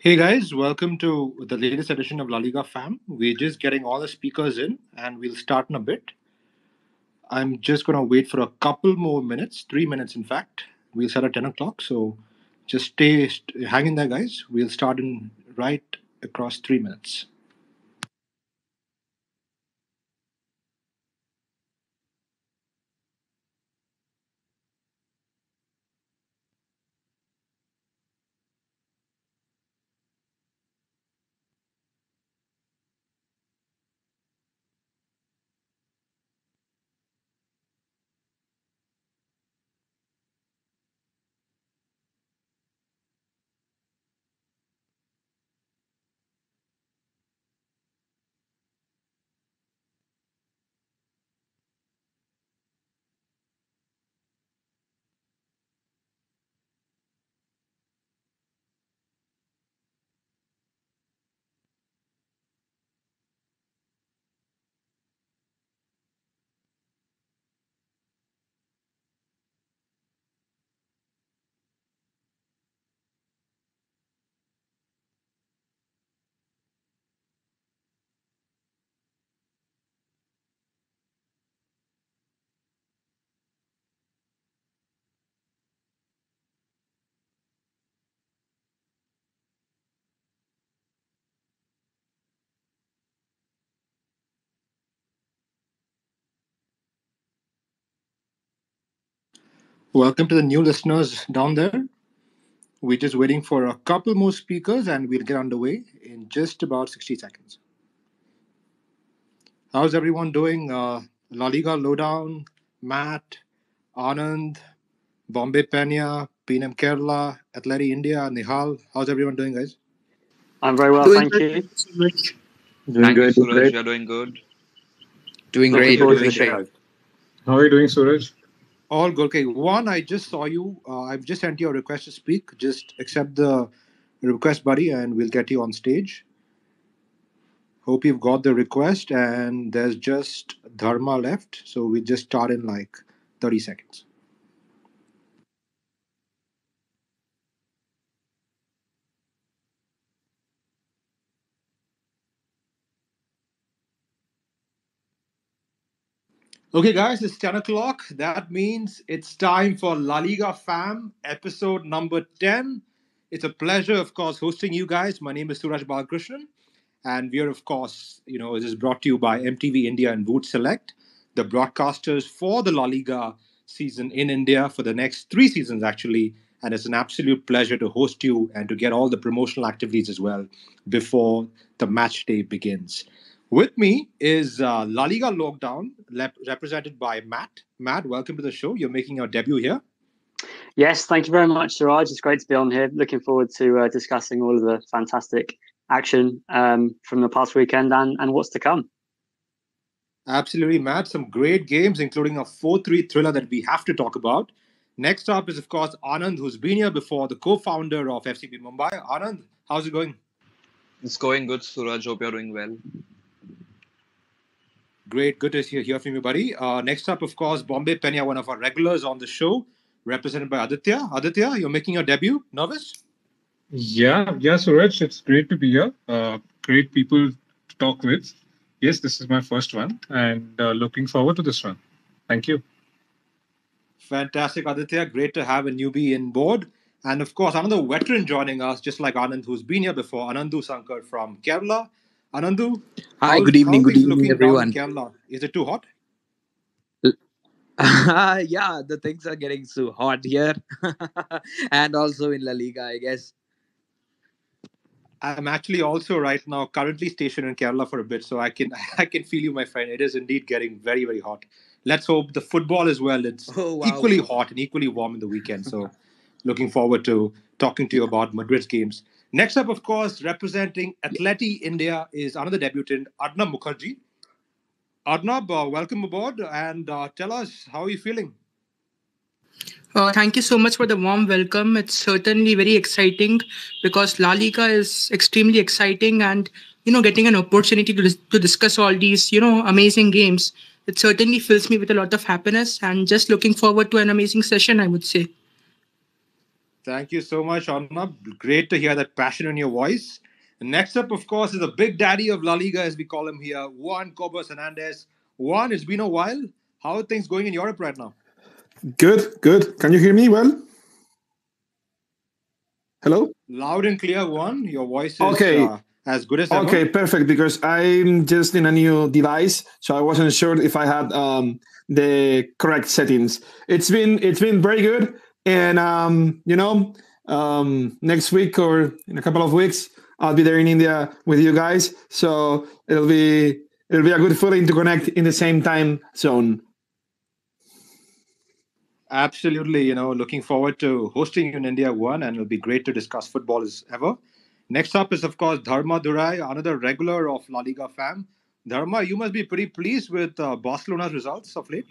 Hey guys, welcome to the latest edition of La Liga Fam. We're just getting all the speakers in and we'll start in a bit. I'm just going to wait for a couple more minutes, three minutes in fact. We'll start at 10 o'clock. So just stay, st- hang in there, guys. We'll start in right across three minutes. Welcome to the new listeners down there. We're just waiting for a couple more speakers and we'll get underway in just about 60 seconds. How's everyone doing? Uh, La Liga Lowdown, Matt, Anand, Bombay Pena, PNM Kerala, Atleti India, Nihal. How's everyone doing, guys? I'm very well, Doing thank good. you. Doing Thank good, you, doing Suraj. great. You're doing good. Doing great. Doing great. How are you doing, Suraj? All good. Okay, one, I just saw you. Uh, I've just sent you a request to speak. Just accept the request, buddy, and we'll get you on stage. Hope you've got the request, and there's just Dharma left, so we just start in like 30 seconds. Okay, guys, it's 10 o'clock. That means it's time for La Liga Fam, episode number 10. It's a pleasure, of course, hosting you guys. My name is Suraj Balakrishnan, and we are, of course, you know, this is brought to you by MTV India and Voot Select, the broadcasters for the La Liga season in India for the next three seasons, actually. And it's an absolute pleasure to host you and to get all the promotional activities as well before the match day begins. With me is uh, La Liga Lowdown, lep- represented by Matt. Matt, welcome to the show. You're making your debut here. Yes, thank you very much, Siraj. It's great to be on here. Looking forward to uh, discussing all of the fantastic action um, from the past weekend and, and what's to come. Absolutely, Matt. Some great games, including a 4 3 thriller that we have to talk about. Next up is, of course, Anand, who's been here before, the co founder of FCB Mumbai. Anand, how's it going? It's going good, Suraj. Hope you're doing well. Great. Good to hear, hear from you, buddy. Uh, next up, of course, Bombay Penya, one of our regulars on the show, represented by Aditya. Aditya, you're making your debut. Nervous? Yeah, yeah, Suraj, it's great to be here. Uh, great people to talk with. Yes, this is my first one, and uh, looking forward to this one. Thank you. Fantastic, Aditya. Great to have a newbie in board. And of course, another veteran joining us, just like Anand, who's been here before, Anandu Sankar from Kerala. Anandu, Hi, how's- good evening, good evening, everyone. Kerala? Is it too hot? yeah, the things are getting so hot here, and also in La Liga, I guess. I'm actually also right now currently stationed in Kerala for a bit, so I can I can feel you, my friend. It is indeed getting very very hot. Let's hope the football as well. It's Oh wow! equally hot and equally warm in the weekend. So, looking forward to talking to you about Madrid's games. Next up, of course, representing Atleti India is another debutant, Arnab Mukherjee. Arnab, uh, welcome aboard and uh, tell us how are you feeling? Uh, thank you so much for the warm welcome. It's certainly very exciting because La Liga is extremely exciting, and you know, getting an opportunity to to discuss all these you know amazing games, it certainly fills me with a lot of happiness. And just looking forward to an amazing session, I would say. Thank you so much, Arnab. Great to hear that passion in your voice. Next up, of course, is the big daddy of La Liga, as we call him here, Juan Cobos Hernandez. Juan, it's been a while. How are things going in Europe right now? Good, good. Can you hear me well? Hello? Loud and clear, Juan. Your voice is Okay. uh, as good as ever. Okay, perfect. Because I'm just in a new device, so I wasn't sure if I had um, the correct settings. It's been it's been very good, and um, you know, um, next week or in a couple of weeks, I'll be there in India with you guys. So it'll be it'll be a good feeling to connect in the same time zone. Absolutely. You know, looking forward to hosting you in India, Juan, and it'll be great to discuss football as ever. Next up is, of course, Dharma Durai, another regular of La Liga fam. Dharma, you must be pretty pleased with uh, Barcelona's results of late.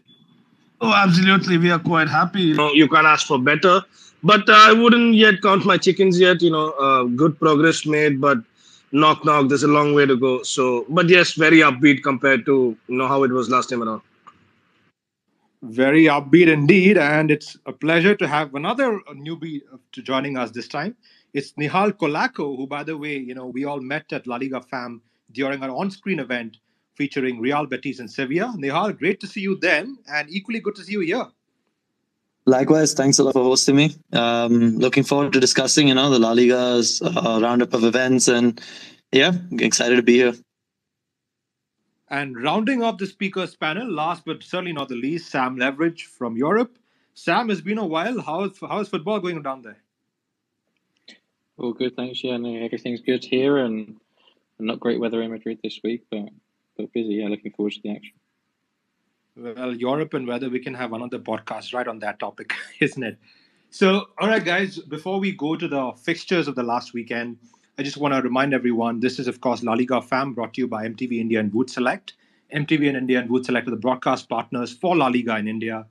Oh, absolutely. We are quite happy. You know, you can't ask for better. But uh, I wouldn't yet count my chickens yet. You know, uh, good progress made, but knock knock. There's a long way to go. So, but yes, very upbeat compared to you know how it was last time around. Very upbeat indeed, and it's a pleasure to have another newbie to joining us this time. It's Nihal Kolako, who, by the way, you know, we all met at La Liga Fam during our on-screen event featuring Real Betis and Sevilla. Nihal, great to see you then, and equally good to see you here. Likewise, thanks a lot for hosting me. Um, looking forward to discussing, you know, the La Liga's uh, roundup of events, and yeah, excited to be here. And rounding off the speakers panel, last but certainly not the least, Sam Leveridge from Europe. Sam, it's been a while. How's how's football going down there? All good, thanks. Yeah, no, everything's good here, and not great weather in Madrid this week, but but busy. Yeah, looking forward to the action. Well, Europe and whether we can have another podcast right on that topic, isn't it? So, all right, guys, before we go to the fixtures of the last weekend, I just want to remind everyone this is, of course, La Liga Fam brought to you by MTV India and Voot Select. MTV and India and Voot Select are the broadcast partners for La Liga in India,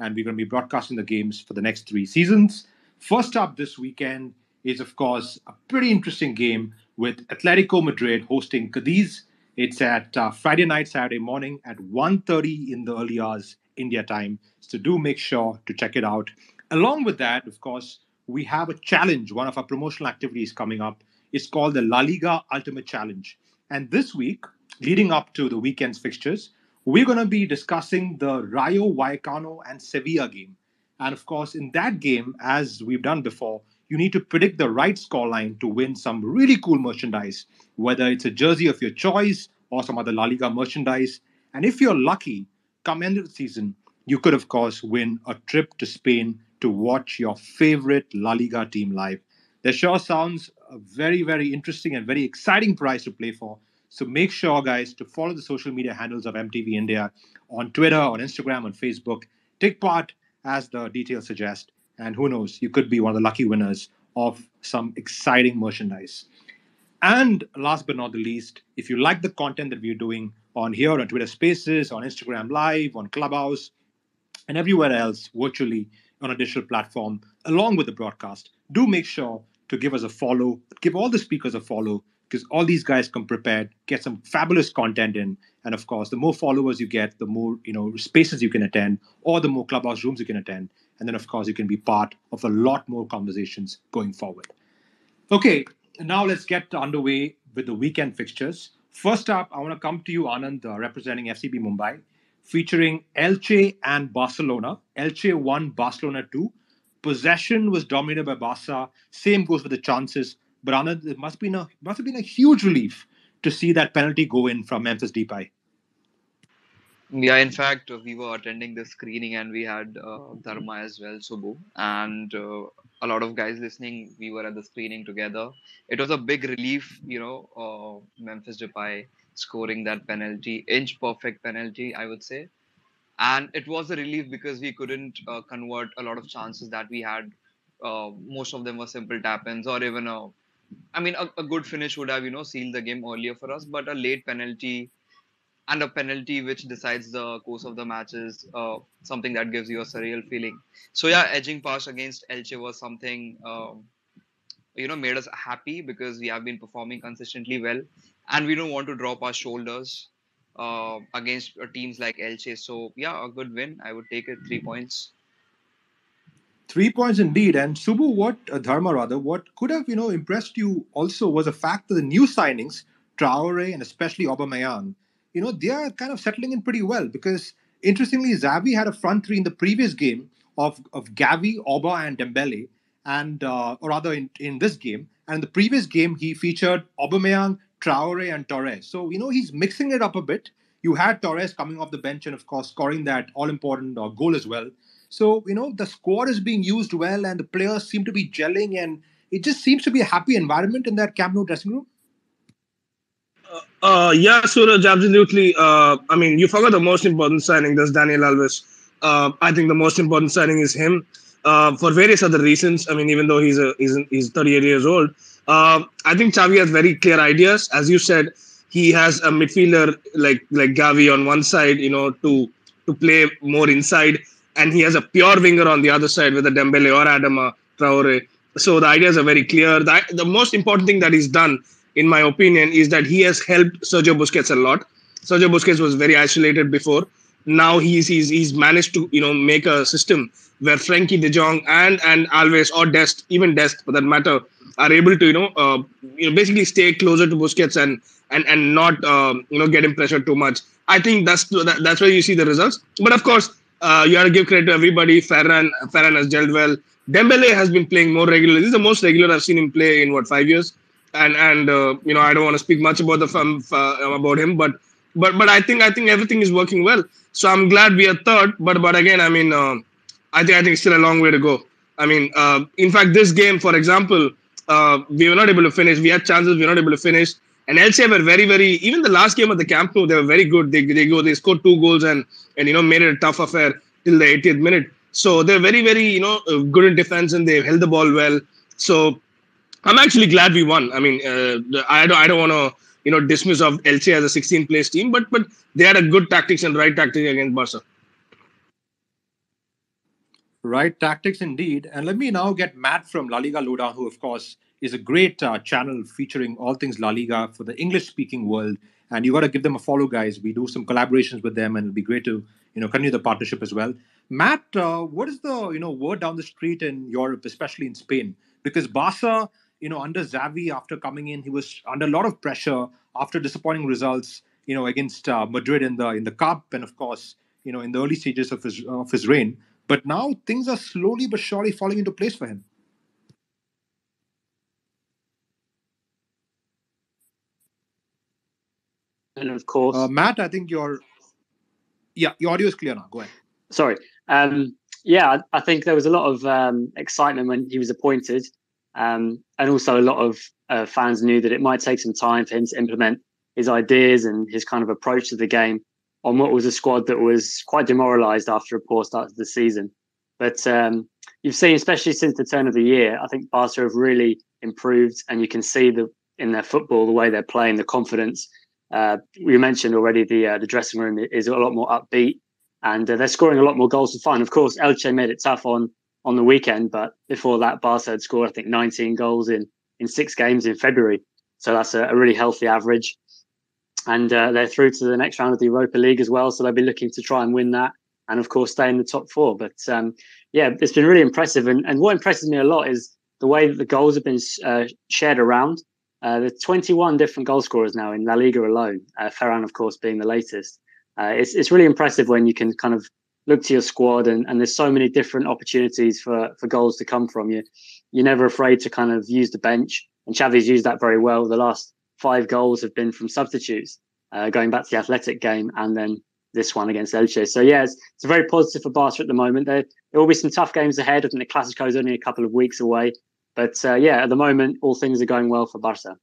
and we're going to be broadcasting the games for the next three seasons. First up this weekend is, of course, a pretty interesting game with Atletico Madrid hosting Cadiz. It's at uh, Friday night, Saturday morning at 1.30 in the early hours India time. So do make sure to check it out. Along with that, of course, we have a challenge, one of our promotional activities coming up. It's called the La Liga Ultimate Challenge. And this week, leading up to the weekend's fixtures, we're going to be discussing the Rayo Vallecano and Sevilla game. And of course, in that game, as we've done before, you need to predict the right scoreline to win some really cool merchandise, whether it's a jersey of your choice or some other La Liga merchandise. And if you're lucky, come end of the season, you could, of course, win a trip to Spain to watch your favorite La Liga team live. That sure sounds a very, very interesting and very exciting prize to play for. So make sure, guys, to follow the social media handles of MTV India on Twitter, on Instagram, on Facebook. Take part as the details suggest. And who knows, you could be one of the lucky winners of some exciting merchandise. And last but not the least, if you like the content that we're doing on here, on Twitter Spaces, on Instagram Live, on Clubhouse, and everywhere else virtually on a digital platform, along with the broadcast, do make sure to give us a follow, give all the speakers a follow, because all these guys come prepared, get some fabulous content in, and of course, the more followers you get, the more you know spaces you can attend, or the more clubhouse rooms you can attend, and then of course you can be part of a lot more conversations going forward. Okay, now let's get underway with the weekend fixtures. First up, I want to come to you, Anand, uh, representing FCB Mumbai, featuring Elche and Barcelona. Elche 1, Barcelona two. Possession was dominated by Barca. Same goes for the chances. But Anand, it must, a, must have been a huge relief to see that penalty go in from Memphis Depay. Yeah, in fact, we were attending the screening and we had uh, Dharma as well, Subbu, and uh, a lot of guys listening. We were at the screening together. It was a big relief, you know, uh, Memphis Depay scoring that penalty, inch perfect penalty, I would say. And it was a relief because we couldn't uh, convert a lot of chances that we had. Uh, most of them were simple tap ins or even a, I mean, a, a good finish would have, you know, sealed the game earlier for us, but a late penalty and a penalty which decides the course of the match is uh, something that gives you a surreal feeling. So yeah, edging past against Elche was something um, you know made us happy because we have been performing consistently well, and we don't want to drop our shoulders uh, against teams like Elche. So yeah, a good win. I would take it three points. Three points indeed. And Subbu, what uh, Dharma rather, what could have you know impressed you also was the fact that the new signings, Traore and especially Aubameyang, you know they are kind of settling in pretty well because interestingly, Xavi had a front three in the previous game of of Gavi, Oba, and Dembele, and uh, or rather in, in this game. And in the previous game, he featured Aubameyang, Traore, and Torres. So you know he's mixing it up a bit. You had Torres coming off the bench and of course scoring that all important uh, goal as well. So, you know, the squad is being used well and the players seem to be gelling and it just seems to be a happy environment in that Camp Nou dressing room. Uh, yeah, Suraj, absolutely. Uh, I mean, you forgot the most important signing. That's Daniel Alves. Uh, I think the most important signing is him uh, for various other reasons. I mean, even though he's a he's, he's 38 years old, uh, I think Xavi has very clear ideas. As you said, he has a midfielder like like Gavi on one side, you know, to to play more inside and he has a pure winger on the other side with a Dembele or Adama Traore. So the ideas are very clear. The, the most important thing that he's done, in my opinion, is that he has helped Sergio Busquets a lot. Sergio Busquets was very isolated before. Now he's he's he's managed to you know make a system where Frenkie De Jong and and Alves or Dest, even Dest for that matter, are able to you know uh, you know basically stay closer to Busquets and and and not um, you know get him pressured too much. I think that's that, that's where you see the results. But of course, uh, you have to give credit to everybody. Ferran, Ferran has gelled well. Dembele has been playing more regularly. This is the most regular I've seen him play in what five years. And and uh, you know I don't want to speak much about the um, uh, about him, but but but I think I think everything is working well. So I'm glad we are third. But but again, I mean, uh, I think I think it's still a long way to go. I mean, uh, in fact, this game, for example, uh, we were not able to finish. We had chances, we were not able to finish. And Elche were very, very. Even the last game at the Camp Nou, they were very good. They they go, they scored two goals and and you know made it a tough affair till the 80th minute. So they're very, very you know uh, good in defense and they held the ball well. So I'm actually glad we won. I mean, uh, I don't I don't want to you know dismiss of Elche as a 16 place team, but but they had a good tactics and right tactics against Barca. Right tactics indeed. And let me now get Matt from La Liga Lowdown, who of course is a great uh, channel featuring all things La Liga for the English speaking world. And you got to give them a follow, guys. We do some collaborations with them, and it'll be great to you know continue the partnership as well. Matt, uh, what is the you know word down the street in Europe, especially in Spain? Because Barca, you know, under Xavi after coming in, he was under a lot of pressure after disappointing results, you know, against uh, Madrid in the in the cup, and of course, you know, in the early stages of his of his reign. But now things are slowly but surely falling into place for him. And of course, uh, Matt, I think your yeah, your audio is clear now. Go ahead. Sorry. Um, yeah, I, think there was a lot of um, excitement when he was appointed, um, and also a lot of uh, fans knew that it might take some time for him to implement his ideas and his kind of approach to the game on what was a squad that was quite demoralised after a poor start to the season. But um, you've seen, especially since the turn of the year, I think Barca have really improved, and you can see the in their football the way they're playing, the confidence uh, we mentioned already the uh, the dressing room is a lot more upbeat, and uh, they're scoring a lot more goals for fun. Of course, Elche made it tough on on the weekend, but before that, Barca had scored I think 19 goals in in six games in February, so that's a, a really healthy average. And uh, they're through to the next round of the Europa League as well, so they'll be looking to try and win that, and of course stay in the top four. But um, yeah, it's been really impressive, and and what impresses me a lot is the way that the goals have been uh, shared around. Uh, there's 21 different goal scorers now in La Liga alone. Uh, Ferran, of course, being the latest. Uh, it's it's really impressive when you can kind of look to your squad and, and there's so many different opportunities for for goals to come from you. You're never afraid to kind of use the bench, and Xavi's used that very well. The last five goals have been from substitutes, uh, going back to the Athletic game, and then this one against Elche. So yeah, it's, it's very positive for Barca at the moment. There, there will be some tough games ahead. I think the Clasico is only a couple of weeks away. But uh, yeah, at the moment, all things are going well for Barca.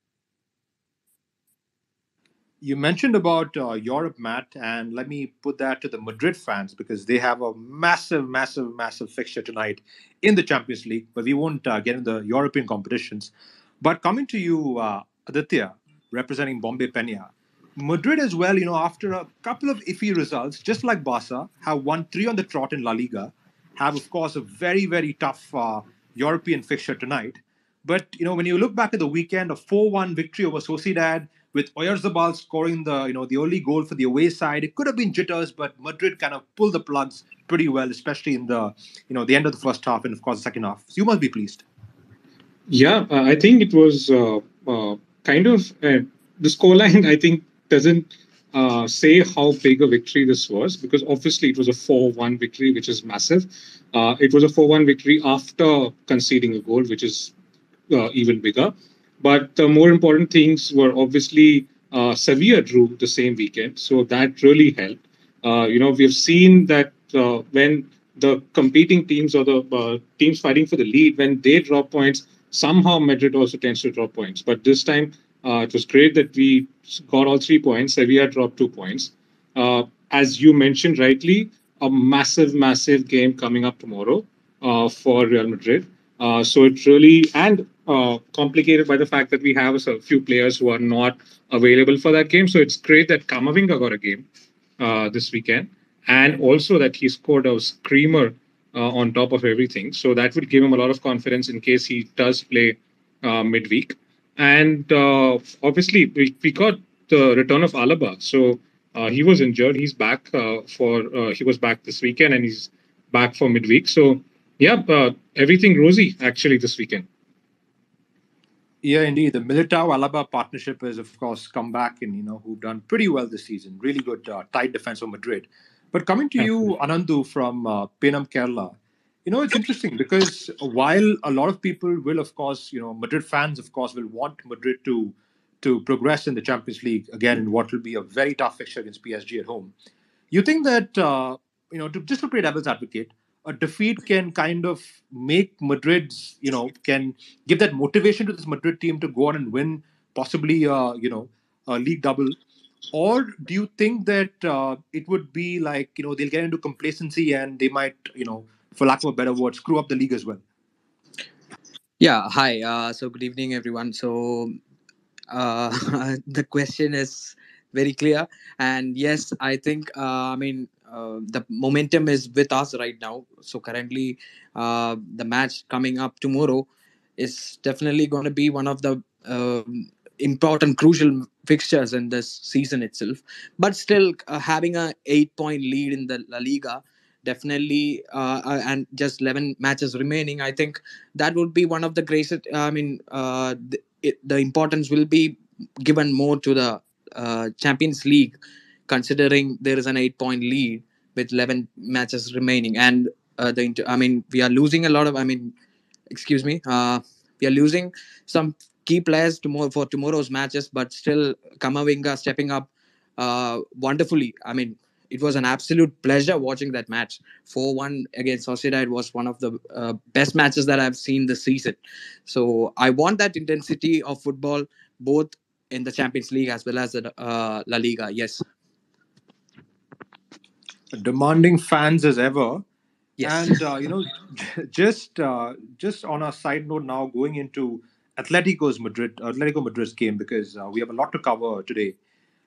You mentioned about uh, Europe, Matt, and let me put that to the Madrid fans because they have a massive, massive, massive fixture tonight in the Champions League. But we won't uh, get into the European competitions. But coming to you, uh, Aditya, representing Bombay Penya, Madrid as well, you know, after a couple of iffy results, just like Barca, have won three on the trot in La Liga, have, of course, a very, very tough uh, European fixture tonight. But you know, when you look back at the weekend, a 4-1 victory over Sociedad, with Oyarzabal scoring the you know the only goal for the away side. It could have been jitters, but Madrid kind of pulled the plugs pretty well, especially in the you know the end of the first half and of course the second half. So you must be pleased. Yeah, uh, I think it was uh, uh, kind of uh, the scoreline. I think doesn't uh, say how big a victory this was because obviously it was a 4-1 victory, which is massive. Uh, it was a 4-1 victory after conceding a goal, which is even bigger. But the more important things were obviously Sevilla drew the same weekend, so that really helped. you know, we've seen that when the competing teams or the teams fighting for the lead, when they drop points, somehow Madrid also tends to drop points. But this time, uh, it was great that we got all three points. Sevilla dropped two points. Uh, as you mentioned rightly, a massive, massive game coming up tomorrow uh, for Real Madrid. Uh, so it really and uh, complicated by the fact that we have a few players who are not available for that game. So it's great that Camavinga got a game uh, this weekend, and also that he scored a screamer on top of everything. So that would give him a lot of confidence in case he does play midweek. And uh, obviously, we, we got the return of Alaba. So uh, he was injured. He's back uh, for uh, he was back this weekend, and he's back for midweek. So yeah, uh, everything rosy actually this weekend. Yeah, indeed. The Militao Alaba partnership has, of course, come back and you know who've done pretty well this season. Really good uh, tight defense of Madrid. But coming to you, Anandu from uh, Penam, Kerala, you know, it's interesting because while a lot of people will, of course, you know, Madrid fans, of course, will want Madrid to to progress in the Champions League again in what will be a very tough fixture against PSG at home. You think that uh, you know, to, just to play devil's advocate, a defeat can kind of make Madrid's, you know, can give that motivation to this Madrid team to go on and win possibly, uh, you know, a league double. Or do you think that uh, it would be like, you know, they'll get into complacency and they might, you know, for lack of a better word, screw up the league as well? Yeah. Hi. Uh, so good evening, everyone. So uh, the question is very clear, and yes, I think uh, I mean uh, the momentum is with us right now. So currently, uh, the match coming up tomorrow is definitely going to be one of the um, important, crucial fixtures in this season itself. But still, uh, having a eight-point lead in the La Liga definitely uh, uh, and just 11 matches remaining i think that would be one of the greatest i mean the, it, the importance will be given more to the champions league considering there is an 8 point lead with 11 matches remaining and uh, the i mean we are losing a lot of i mean excuse me uh, we are losing some key players tomorrow for tomorrow's matches but still Camavinga stepping up wonderfully i mean it was an absolute pleasure watching that match. 4 1 against Sociedad was one of the uh, best matches that I've seen this season. So I want that intensity of football both in the Champions League as well as the uh, La Liga. Yes. Demanding fans as ever. Yes. And, uh, you know, just uh, just on a side note now, going into Atletico's Madrid, Atletico Madrid's game, because uh, we have a lot to cover today.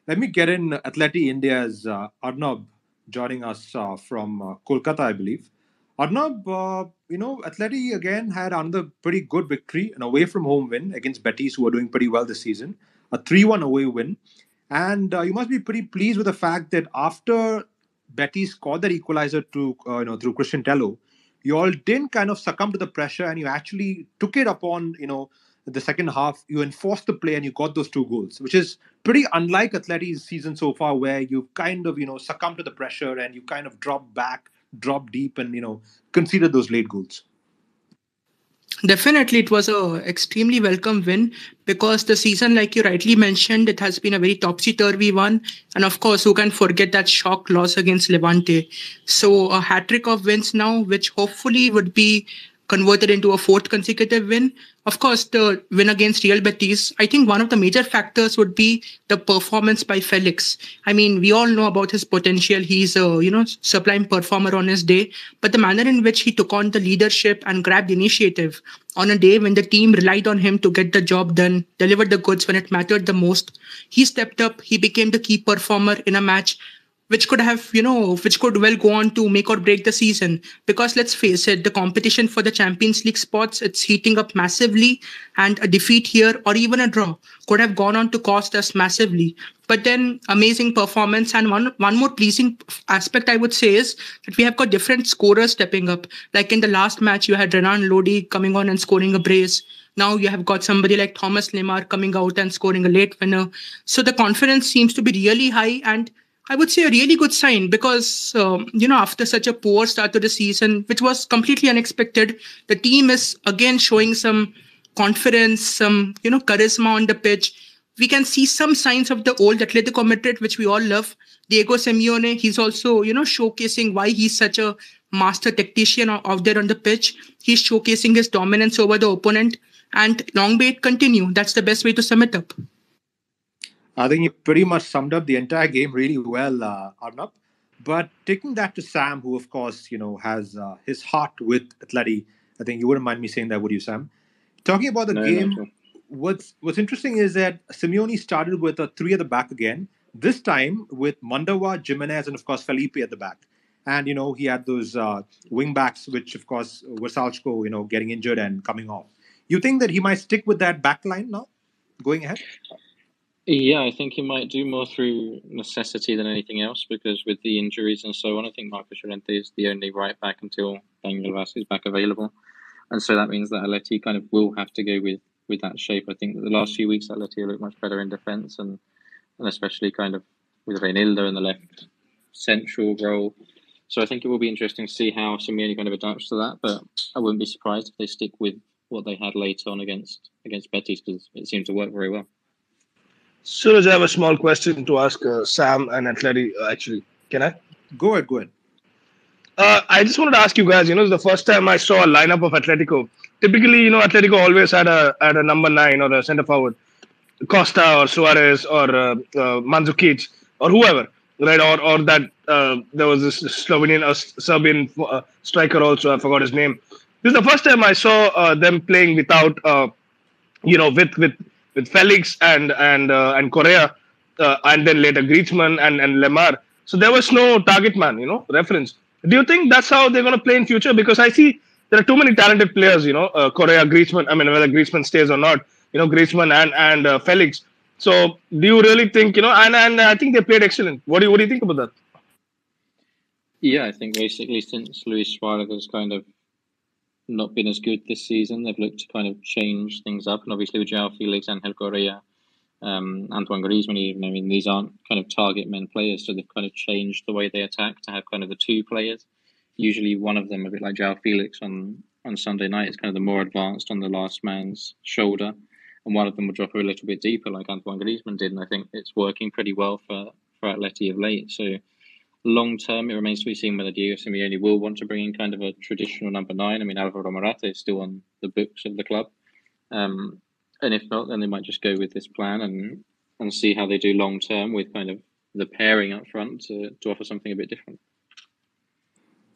Let me get in Atleti India's uh, Arnab joining us uh, from uh, Kolkata, I believe. Arnab, uh, you know, Atleti again had another pretty good victory, an away from home win against Betis, who are doing pretty well this season, a 3 1 away win. And uh, you must be pretty pleased with the fact that after Betis scored that equalizer to, uh, you know, through Cristian Tello, you all didn't kind of succumb to the pressure and you actually took it upon, you know, the second half, you enforced the play and you got those two goals, which is pretty unlike Atleti's season so far, where you kind of, you know, succumb to the pressure and you kind of drop back, drop deep, and, you know, conceded those late goals. Definitely, it was a extremely welcome win because the season, like you rightly mentioned, it has been a very topsy-turvy one, and of course, who can forget that shock loss against Levante? So a hat trick of wins now, which hopefully would be converted into a fourth consecutive win. Of course, the win against Real Betis, I think one of the major factors would be the performance by Felix. I mean, we all know about his potential. He's a, you know, sublime performer on his day, but the manner in which he took on the leadership and grabbed initiative on a day when the team relied on him to get the job done, delivered the goods when it mattered the most, he stepped up. He became the key performer in a match which could have, you know, which could well go on to make or break the season. Because let's face it, the competition for the Champions League spots, it's heating up massively. And a defeat here or even a draw could have gone on to cost us massively. But then amazing performance. And one, one more pleasing aspect I would say is that we have got different scorers stepping up. Like in the last match, you had Renan Lodi coming on and scoring a brace. Now you have got somebody like Thomas Lemar coming out and scoring a late winner. So the confidence seems to be really high. And I would say a really good sign because, um, you know, after such a poor start to the season, which was completely unexpected, the team is again showing some confidence, some, you know, charisma on the pitch. We can see some signs of the old Atletico Madrid, which we all love. Diego Simeone, he's also, you know, showcasing why he's such a master tactician out there on the pitch. He's showcasing his dominance over the opponent. And long may it continue. That's the best way to sum it up. I think you pretty much summed up the entire game really well, uh, Arnab. But taking that to Sam, who of course you know has uh, his heart with Atleti, I think you wouldn't mind me saying that, would you, Sam? Talking about the No, game, sure. what's what's interesting is that Simeone started with a three at the back again. This time with Mandava, Jimenez, and of course Felipe at the back. And you know he had those uh, wing backs, which of course Vrsaljko, you know, getting injured and coming off. You think that he might stick with that back line now, going ahead? Yeah, I think he might do more through necessity than anything else because with the injuries and so on, I think Marcos Llorente is the only right back until Daniel Wass is back available. And so that means that Aleti kind of will have to go with, with that shape. I think that the last few weeks, Aleti looked much better in defence and, and especially kind of with Reinildo in the left central role. So I think it will be interesting to see how Simeone kind of adapts to that. But I wouldn't be surprised if they stick with what they had later on against against Betis because it seemed to work very well. Suraj, I have a small question to ask uh, Sam and Atleti. Uh, actually, can I? Go ahead, go ahead. Uh, I just wanted to ask you guys. You know, the first time I saw a lineup of Atletico. Typically, you know, Atletico always had a had a number nine or a centre forward, Costa or Suarez or uh, uh, Mandzukic or whoever, right? Or or that uh, there was this Slovenian uh, Serbian uh, striker also. I forgot his name. This is the first time I saw uh, them playing without, uh, you know, with with with Felix and and uh, and Correa, uh, and then later Griezmann and and Lemar. So there was no target man, you know, reference. Do you think that's how they're going to play in future? Because I see there are too many talented players, you know, uh, Correa, Griezmann. I mean, whether Griezmann stays or not, you know, Griezmann and and uh, Felix. So do you really think, you know, and and I think they played excellent. What do you what do you think about that? Yeah, I think basically since Luis Suarez has kind of not been as good this season, they've looked to kind of change things up. And obviously with Joao Felix and Angel Correa, um, Antoine Griezmann even, I mean, these aren't kind of target men players, so they've kind of changed the way they attack to have kind of the two players. Usually one of them, a bit like Joao Felix on, on Sunday night, is kind of the more advanced on the last man's shoulder. And one of them will drop a little bit deeper like Antoine Griezmann did. And I think it's working pretty well for, for Atleti of late. So long term, it remains to be seen whether Diego Simeone will want to bring in kind of a traditional number nine. I mean, Alvaro Morata is still on the books of the club, um, and if not, then they might just go with this plan and and see how they do long term with kind of the pairing up front to, to offer something a bit different.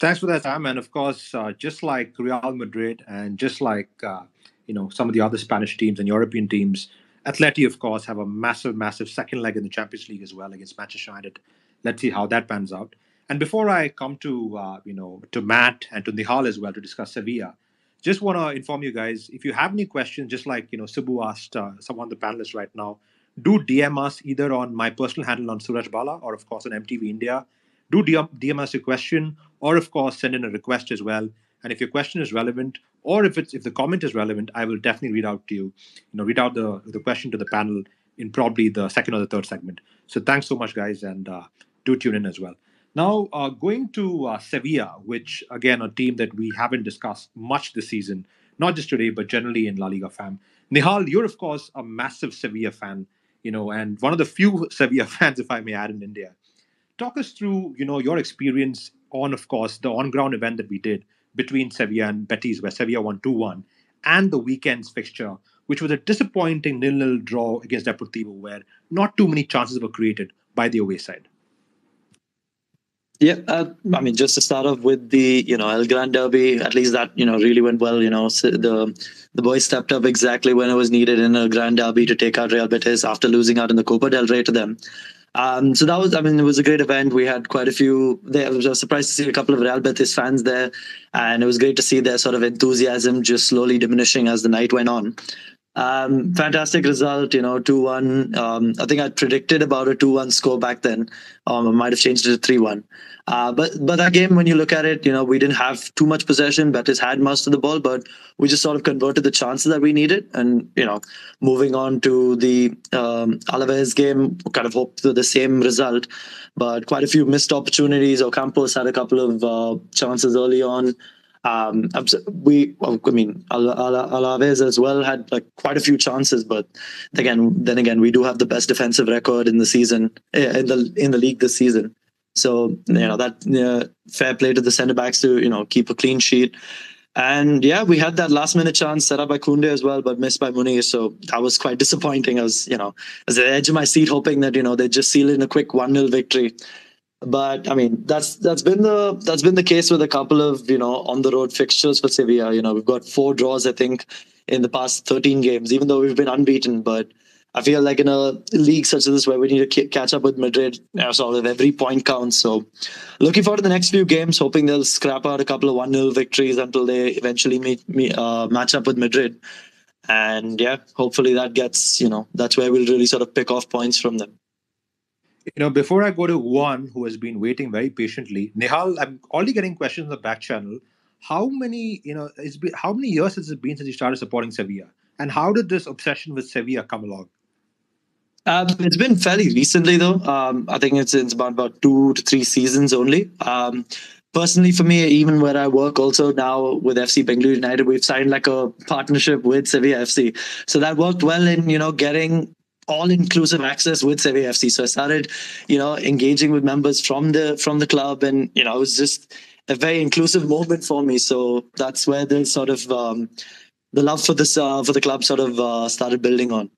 Thanks for that, Sam. And of course, uh, just like Real Madrid and just like uh, you know some of the other Spanish teams and European teams, Atleti, of course, have a massive, massive second leg in the Champions League as well against Manchester United. Let's see how that pans out. And before I come to uh, you know to Matt and to Nihal as well to discuss Sevilla, just want to inform you guys if you have any questions, just like you know Subbu asked uh, someone the panelists right now, do DM us either on my personal handle on Suraj Bala or of course on MTV India. Do DM, DM us your question or of course send in a request as well. And if your question is relevant or if it's if the comment is relevant, I will definitely read out to you. You know, read out the the question to the panel in probably the second or the third segment. So thanks so much, guys, and uh, do tune in as well. Now, uh, going to uh, Sevilla, which again, a team that we haven't discussed much this season, not just today, but generally in La Liga fam. Nihal, you're of course a massive Sevilla fan, you know, and one of the few Sevilla fans, if I may add, in India. Talk us through, you know, your experience on, of course, the on-ground event that we did between Sevilla and Betis, where Sevilla won 2-1, and the weekend's fixture, which was a disappointing nil-nil draw against Deportivo, where not too many chances were created by the away side. Yeah, uh, I mean, just to start off with the you know El Gran Derby, at least that you know really went well. You know, so the the boys stepped up exactly when it was needed in a Grand Derby to take out Real Betis after losing out in the Copa del Rey to them. Um, so that was, I mean, it was a great event. We had quite a few there. I was surprised to see a couple of Real Betis fans there. And it was great to see their sort of enthusiasm just slowly diminishing as the night went on. Um, fantastic result, you know, 2 1. Um, I think I predicted about a 2 1 score back then. Um, I might have changed it to 3 1. Uh, but but that game, when you look at it, you know, we didn't have too much possession. Betis had most of the ball, but we just sort of converted the chances that we needed. And, you know, moving on to the um, Alaves game, kind of hoped for the same result. But quite a few missed opportunities. Ocampos had a couple of uh, chances early on. Um, we, well, I mean, Alaves as well had like quite a few chances, but again, then again, we do have the best defensive record in the season eh, in the in the league this season. So you know that uh, fair play to the centre backs to you know keep a clean sheet. And yeah, we had that last minute chance set up by Kunde as well, but missed by Munir. So that was quite disappointing. I was, you know, I was at the edge of my seat hoping that, you know, they just seal in a quick 1 0 victory. But I mean, that's that's been the that's been the case with a couple of you know on the road fixtures for Sevilla. You know, we've got four draws, I think, in the past 13 games, even though we've been unbeaten. But I feel like in a league such as this, where we need to catch up with Madrid, know, sort of every point counts. So, looking forward to the next few games, hoping they'll scrap out a couple of one 0 victories until they eventually meet me uh, match up with Madrid. And yeah, hopefully that gets you know that's where we'll really sort of pick off points from them you know, before I go to Juan who has been waiting very patiently, Nihal, I'm already getting questions on the back channel. How many, you know, it's been how many years has it been since you started supporting Sevilla? And how did this obsession with Sevilla come along? Um, it's been fairly recently, though. Um, I think it's it's about about two to three seasons only. Um, personally, for me, even where I work, also now with FC Bengaluru United, we've signed like a partnership with Sevilla FC, so that worked well in you know getting all inclusive access with Sevilla FC. So I started, you know, engaging with members from the from the club, and you know, it was just a very inclusive moment for me. So that's where the sort of um, the love for this uh, for the club sort of uh, started building on.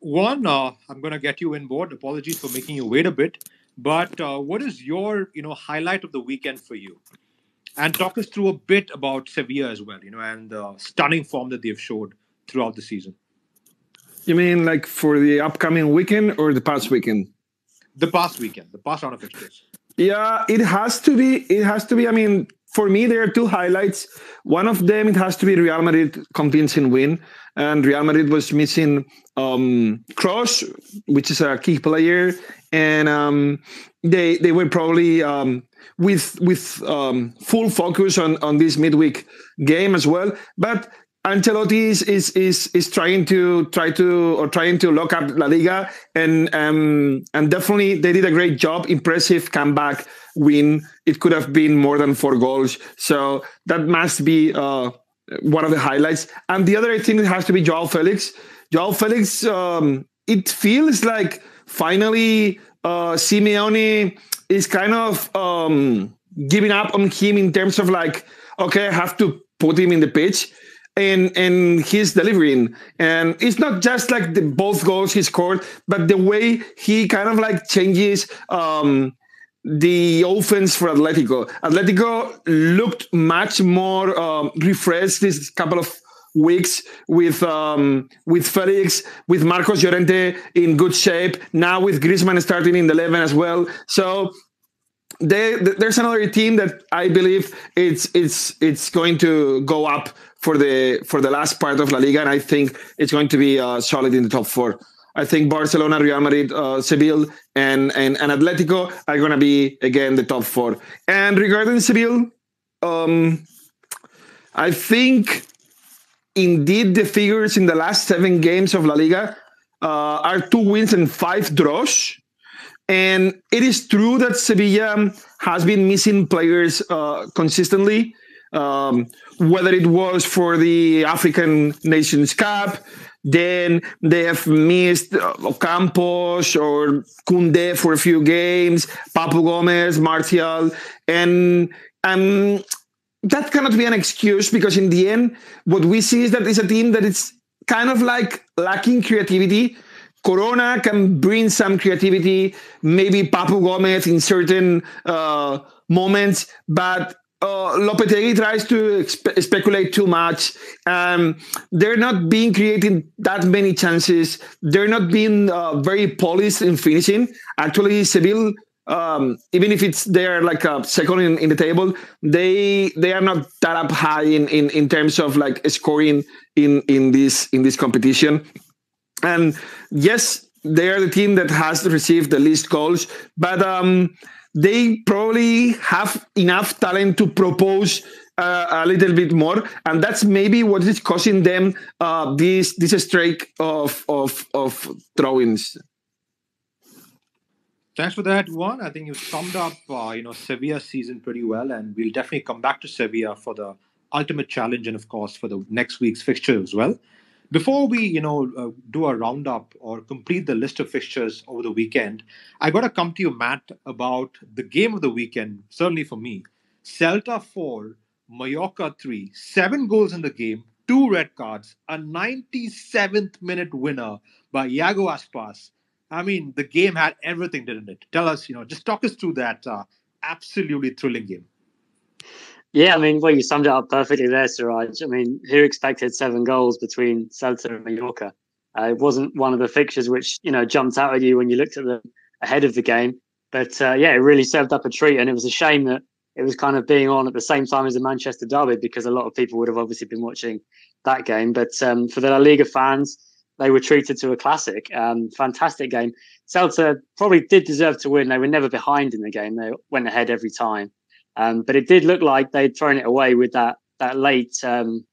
Juan, uh, I'm going to get you in board. Apologies for making you wait a bit, but uh, what is your, you know, highlight of the weekend for you? And talk us through a bit about Sevilla as well, you know, and the stunning form that they've showed throughout the season. You mean like for the upcoming weekend or the past weekend? The past weekend, the past round of fixtures. Yeah, it has to be. It has to be. I mean, for me, there are two highlights. One of them, it has to be Real Madrid convincing win, and Real Madrid was missing um, Kroos, which is a key player, and um, they they were probably um, with with um, full focus on on this midweek game as well. But Ancelotti is, is is is trying to try to or trying to lock up La Liga and um and definitely they did a great job. Impressive comeback win. It could have been more than four goals. So that must be uh, one of the highlights. And the other I think has to be Joao Felix. Joao Felix. Um, it feels like finally uh, Simeone is kind of um, giving up on him in terms of like okay, I have to put him in the pitch and and he's delivering. And it's not just like the both goals he scored, but the way he kind of like changes um, the offense for Atletico. Atletico looked much more um, refreshed this couple of weeks with um, with Felix, with Marcos Llorente in good shape. Now with Griezmann starting in the eleven as well. So they, there's another team that I believe it's it's it's going to go up for the for the last part of La Liga, and I think it's going to be uh, solid in the top four. I think Barcelona, Real Madrid, uh, Seville, and, and and Atletico are going to be again the top four. And regarding Seville, um, I think indeed the figures in the last seven games of La Liga uh, are two wins and five draws. And it is true that Sevilla has been missing players uh, consistently um, whether it was for the African Nations Cup, then they have missed Campos or Kounde for a few games, Papu Gomez, Martial, and um, that cannot be an excuse because in the end, what we see is that it's a team that it's kind of like lacking creativity. Corona can bring some creativity, maybe Papu Gomez in certain uh, moments, but uh, Lopetegui tries to spe- speculate too much. Um, they're not being creating that many chances. They're not being uh, very polished in finishing. Actually, Seville, um, even if it's they're like a second in, in the table, they they are not that up high in, in, in terms of like scoring in in this in this competition. And yes, they are the team that has received the least goals, but um, they probably have enough talent to propose uh, a little bit more, and that's maybe what is causing them uh, this this streak of of of throw-ins. Thanks for that, Juan. I think you summed up, uh, you know, Sevilla season pretty well, and we'll definitely come back to Sevilla for the ultimate challenge, and of course for the next week's fixture as well. Before we, you know, uh, do a roundup or complete the list of fixtures over the weekend, I got to come to you, Matt, about the game of the weekend. Certainly for me, Celta four, Mallorca three, seven goals in the game, two red cards, a 97th minute winner by Iago Aspas. I mean, the game had everything, didn't it? Tell us, you know, just talk us through that uh, absolutely thrilling game. Yeah, I mean, well, you summed it up perfectly there, Suraj. I mean, who expected seven goals between Celta and Mallorca? Uh, it wasn't one of the fixtures which you know jumped out at you when you looked at them ahead of the game. But uh, yeah, it really served up a treat, and it was a shame that it was kind of being on at the same time as the Manchester derby because a lot of people would have obviously been watching that game. But um, for the La Liga fans, they were treated to a classic. Um, fantastic game. Celta probably did deserve to win. They were never behind in the game. They went ahead every time. Um, but it did look like they'd thrown it away with that that late um,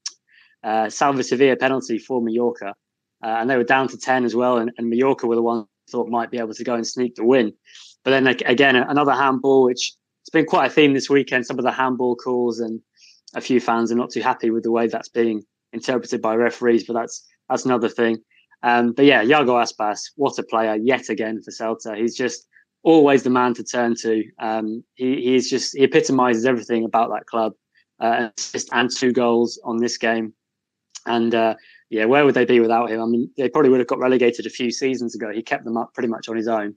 uh, Salva Sevilla penalty for Mallorca, uh, and they were down to ten as well. And, and Mallorca were the one thought might be able to go and sneak the win. But then again, another handball, which it's been quite a theme this weekend. Some of the handball calls and a few fans are not too happy with the way that's being interpreted by referees. But that's that's another thing. Um, but yeah, Iago Aspas, what a player yet again for Celta. He's just always the man to turn to. Um, he he's just he epitomizes everything about that club. Uh, and two goals on this game, and uh, yeah, where would they be without him? I mean, they probably would have got relegated a few seasons ago. He kept them up pretty much on his own,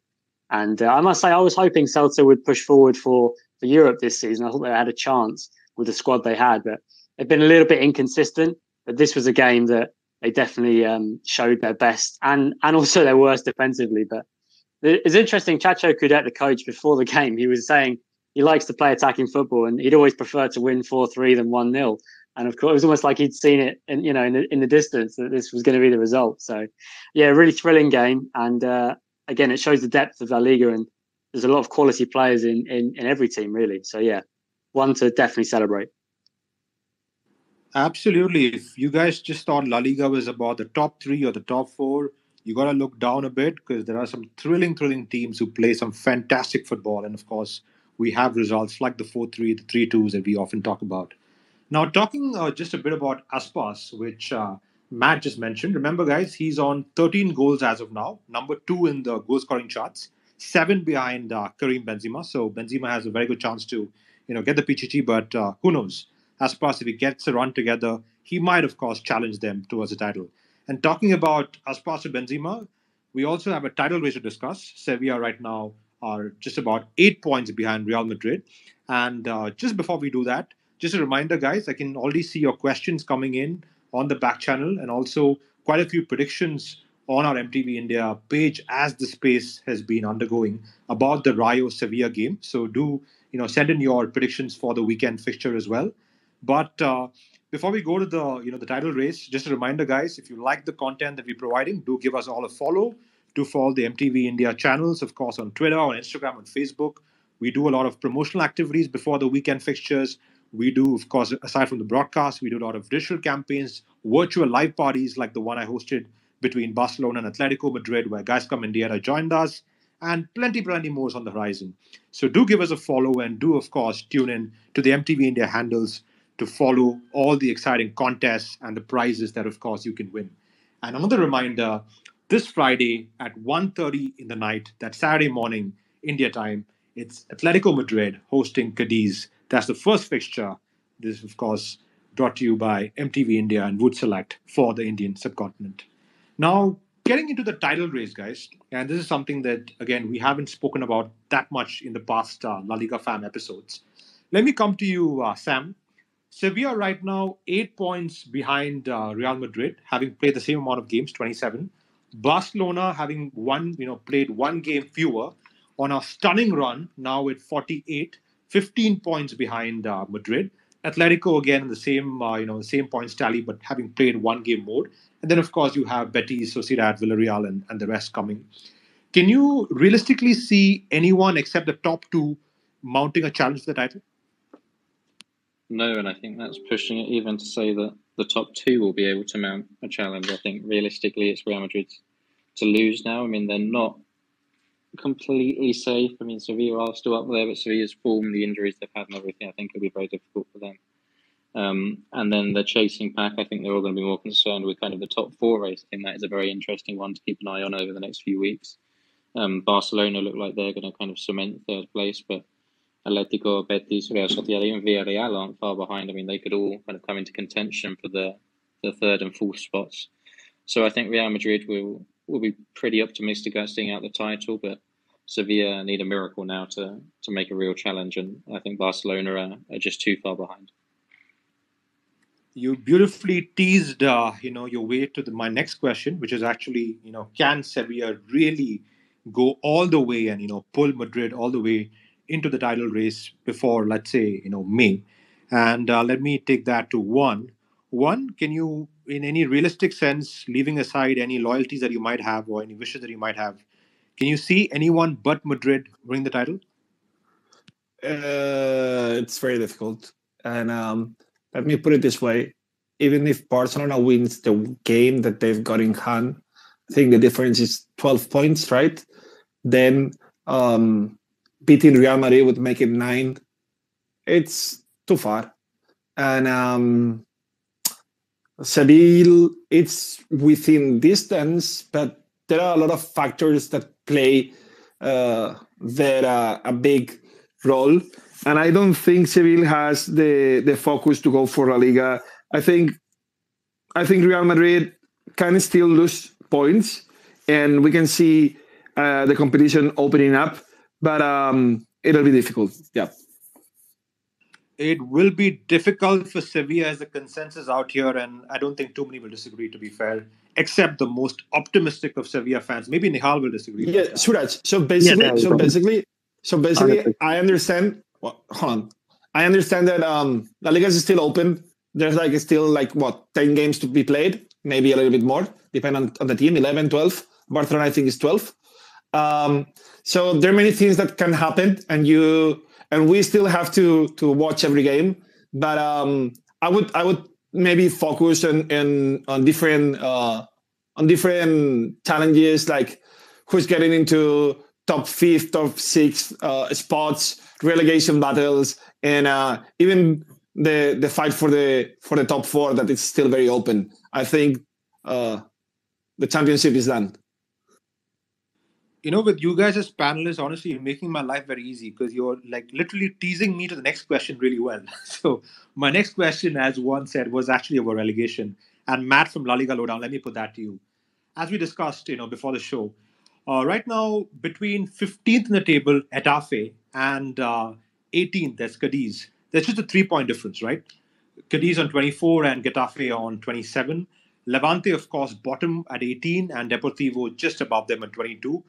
and uh, I must say, I was hoping Celta would push forward for for Europe this season. I thought they had a chance with the squad they had, but they've been a little bit inconsistent. But this was a game that they definitely um, showed their best and and also their worst defensively. But it's interesting. Chacho Coudet, the coach, before the game, he was saying he likes to play attacking football, and he'd always prefer to win four three than one 0 And of course, it was almost like he'd seen it, in, you know, in the in the distance that this was going to be the result. So, yeah, really thrilling game, and uh, again, it shows the depth of La Liga, and there's a lot of quality players in in, in every team, really. So, yeah, one to definitely celebrate. Absolutely. If you guys just thought La Liga was about the top three or the top four, you got to look down a bit because there are some thrilling, thrilling teams who play some fantastic football. And of course, we have results like the 4 3, the 3 2s that we often talk about. Now, talking uh, just a bit about Aspas, which uh, Matt just mentioned. Remember, guys, he's on 13 goals as of now, number two in the goal scoring charts, seven behind uh, Karim Benzema. So Benzema has a very good chance to, you know, get the Pichichi, but uh, who knows? Aspas, if he gets a run together, he might, of course, challenge them towards the title. And talking about Aspas and Benzema, we also have a title race to discuss. Sevilla right now are just about eight points behind Real Madrid. And uh, just before we do that, just a reminder, guys, I can already see your questions coming in on the back channel and also quite a few predictions on our MTV India page as the space has been undergoing about the Rayo Sevilla game. So do you know send in your predictions for the weekend fixture as well. But uh, before we go to the you know the title race, just a reminder, guys, if you like the content that we're providing, do give us all a follow. Do follow the MTV India channels, of course, on Twitter, on Instagram, on Facebook. We do a lot of promotional activities before the weekend fixtures. We do, of course, aside from the broadcast, we do a lot of digital campaigns, virtual live parties like the one I hosted between Barcelona and Atletico Madrid, where guys come India joined us, and plenty, plenty more on the horizon. So do give us a follow and do, of course, tune in to the MTV India handles to follow all the exciting contests and the prizes that, of course, you can win. And another reminder, this Friday at 1.30 in the night, that Saturday morning, India time, it's Atletico Madrid hosting Cadiz. That's the first fixture. This, of course, brought to you by MTV India and Voot Select for the Indian subcontinent. Now, getting into the title race, guys, and this is something that, again, we haven't spoken about that much in the past uh, La Liga Fam episodes. Let me come to you, uh, Sam. Sevilla right now eight points behind uh, Real Madrid, having played the same amount of games, 27. Barcelona having one, you know, played one game fewer on a stunning run now at 48, 15 points behind uh, Madrid. Atletico again in the same, uh, you know, same points tally, but having played one game more. And then of course you have Betis, Sociedad, Villarreal, and, and the rest coming. Can you realistically see anyone except the top two mounting a challenge for the title? No, and I think that's pushing it even to say that the top two will be able to mount a challenge. I think realistically, it's Real Madrid to lose now. I mean, they're not completely safe. I mean, Sevilla are still up there, but Sevilla's form, the injuries they've had, and everything, I think it'll be very difficult for them. Um, and then the chasing pack, I think they're all going to be more concerned with kind of the top four race. I think that is a very interesting one to keep an eye on over the next few weeks. Um, Barcelona look like they're going to kind of cement third place, but Atletico, Betis, Real Sociedad, even Villarreal aren't far behind. I mean, they could all kind of come into contention for the, the third and fourth spots. So I think Real Madrid will will be pretty optimistic about staying out the title, but Sevilla need a miracle now to to make a real challenge, and I think Barcelona are, are just too far behind. You beautifully teased, uh, you know, your way to the, my next question, which is actually, you know, can Sevilla really go all the way and you know pull Madrid all the way into the title race before, let's say, you know, May? And uh, let me take that to Juan. Juan, can you, in any realistic sense, leaving aside any loyalties that you might have or any wishes that you might have, can you see anyone but Madrid winning the title? Uh, it's very difficult. And um, let me put it this way even if Barcelona wins the game that they've got in hand, I think the difference is 12 points, right? Then um, beating Real Madrid would make it nine. It's too far. And um, Seville, it's within distance, but there are a lot of factors that play uh, there uh, a big role. And I don't think Seville has the the focus to go for La Liga. I think I think Real Madrid can still lose points, and we can see uh, the competition opening up, but um, it'll be difficult. Yeah. It will be difficult for Sevilla as a consensus out here, and I don't think too many will disagree, to be fair, except the most optimistic of Sevilla fans. Maybe Nihal will disagree. Yeah, Suraj. So basically, yeah, so basically, so basically, I understand. Well, hold on. I understand that um, La Liga is still open. There's like still like what ten games to be played, maybe a little bit more, depending on, on the team. 11, 12. Barcelona, I think, is 12. Um, so there are many things that can happen, and you and we still have to to watch every game. But um, I would I would maybe focus on on, on different uh, on different challenges, like who's getting into top fifth, top sixth uh, spots, relegation battles, and uh, even the the fight for the for the top four that is still very open. I think uh, the championship is done you know, with you guys as panelists, honestly, you're making my life very easy because you're like literally teasing me to the next question really well. So my next question, as Juan said, was actually about relegation. And Matt from La Liga Lowdown, let me put that to you. As we discussed, you know, before the show, uh, right now between 15th in the table, Getafe, and uh, 18th, that's Cadiz. There's just a three-point difference, right? Cadiz on 24 and Getafe on 27. Levante, of course, bottom at 18, and Deportivo just above them at 22.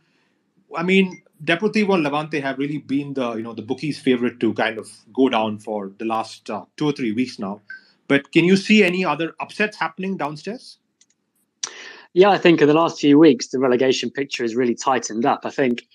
I mean, Deportivo and Levante have really been the you know the bookies' favorite to kind of go down for the last uh, two or three weeks now. But can you see any other upsets happening downstairs? Yeah, I think in the last few weeks the relegation picture has really tightened up. I think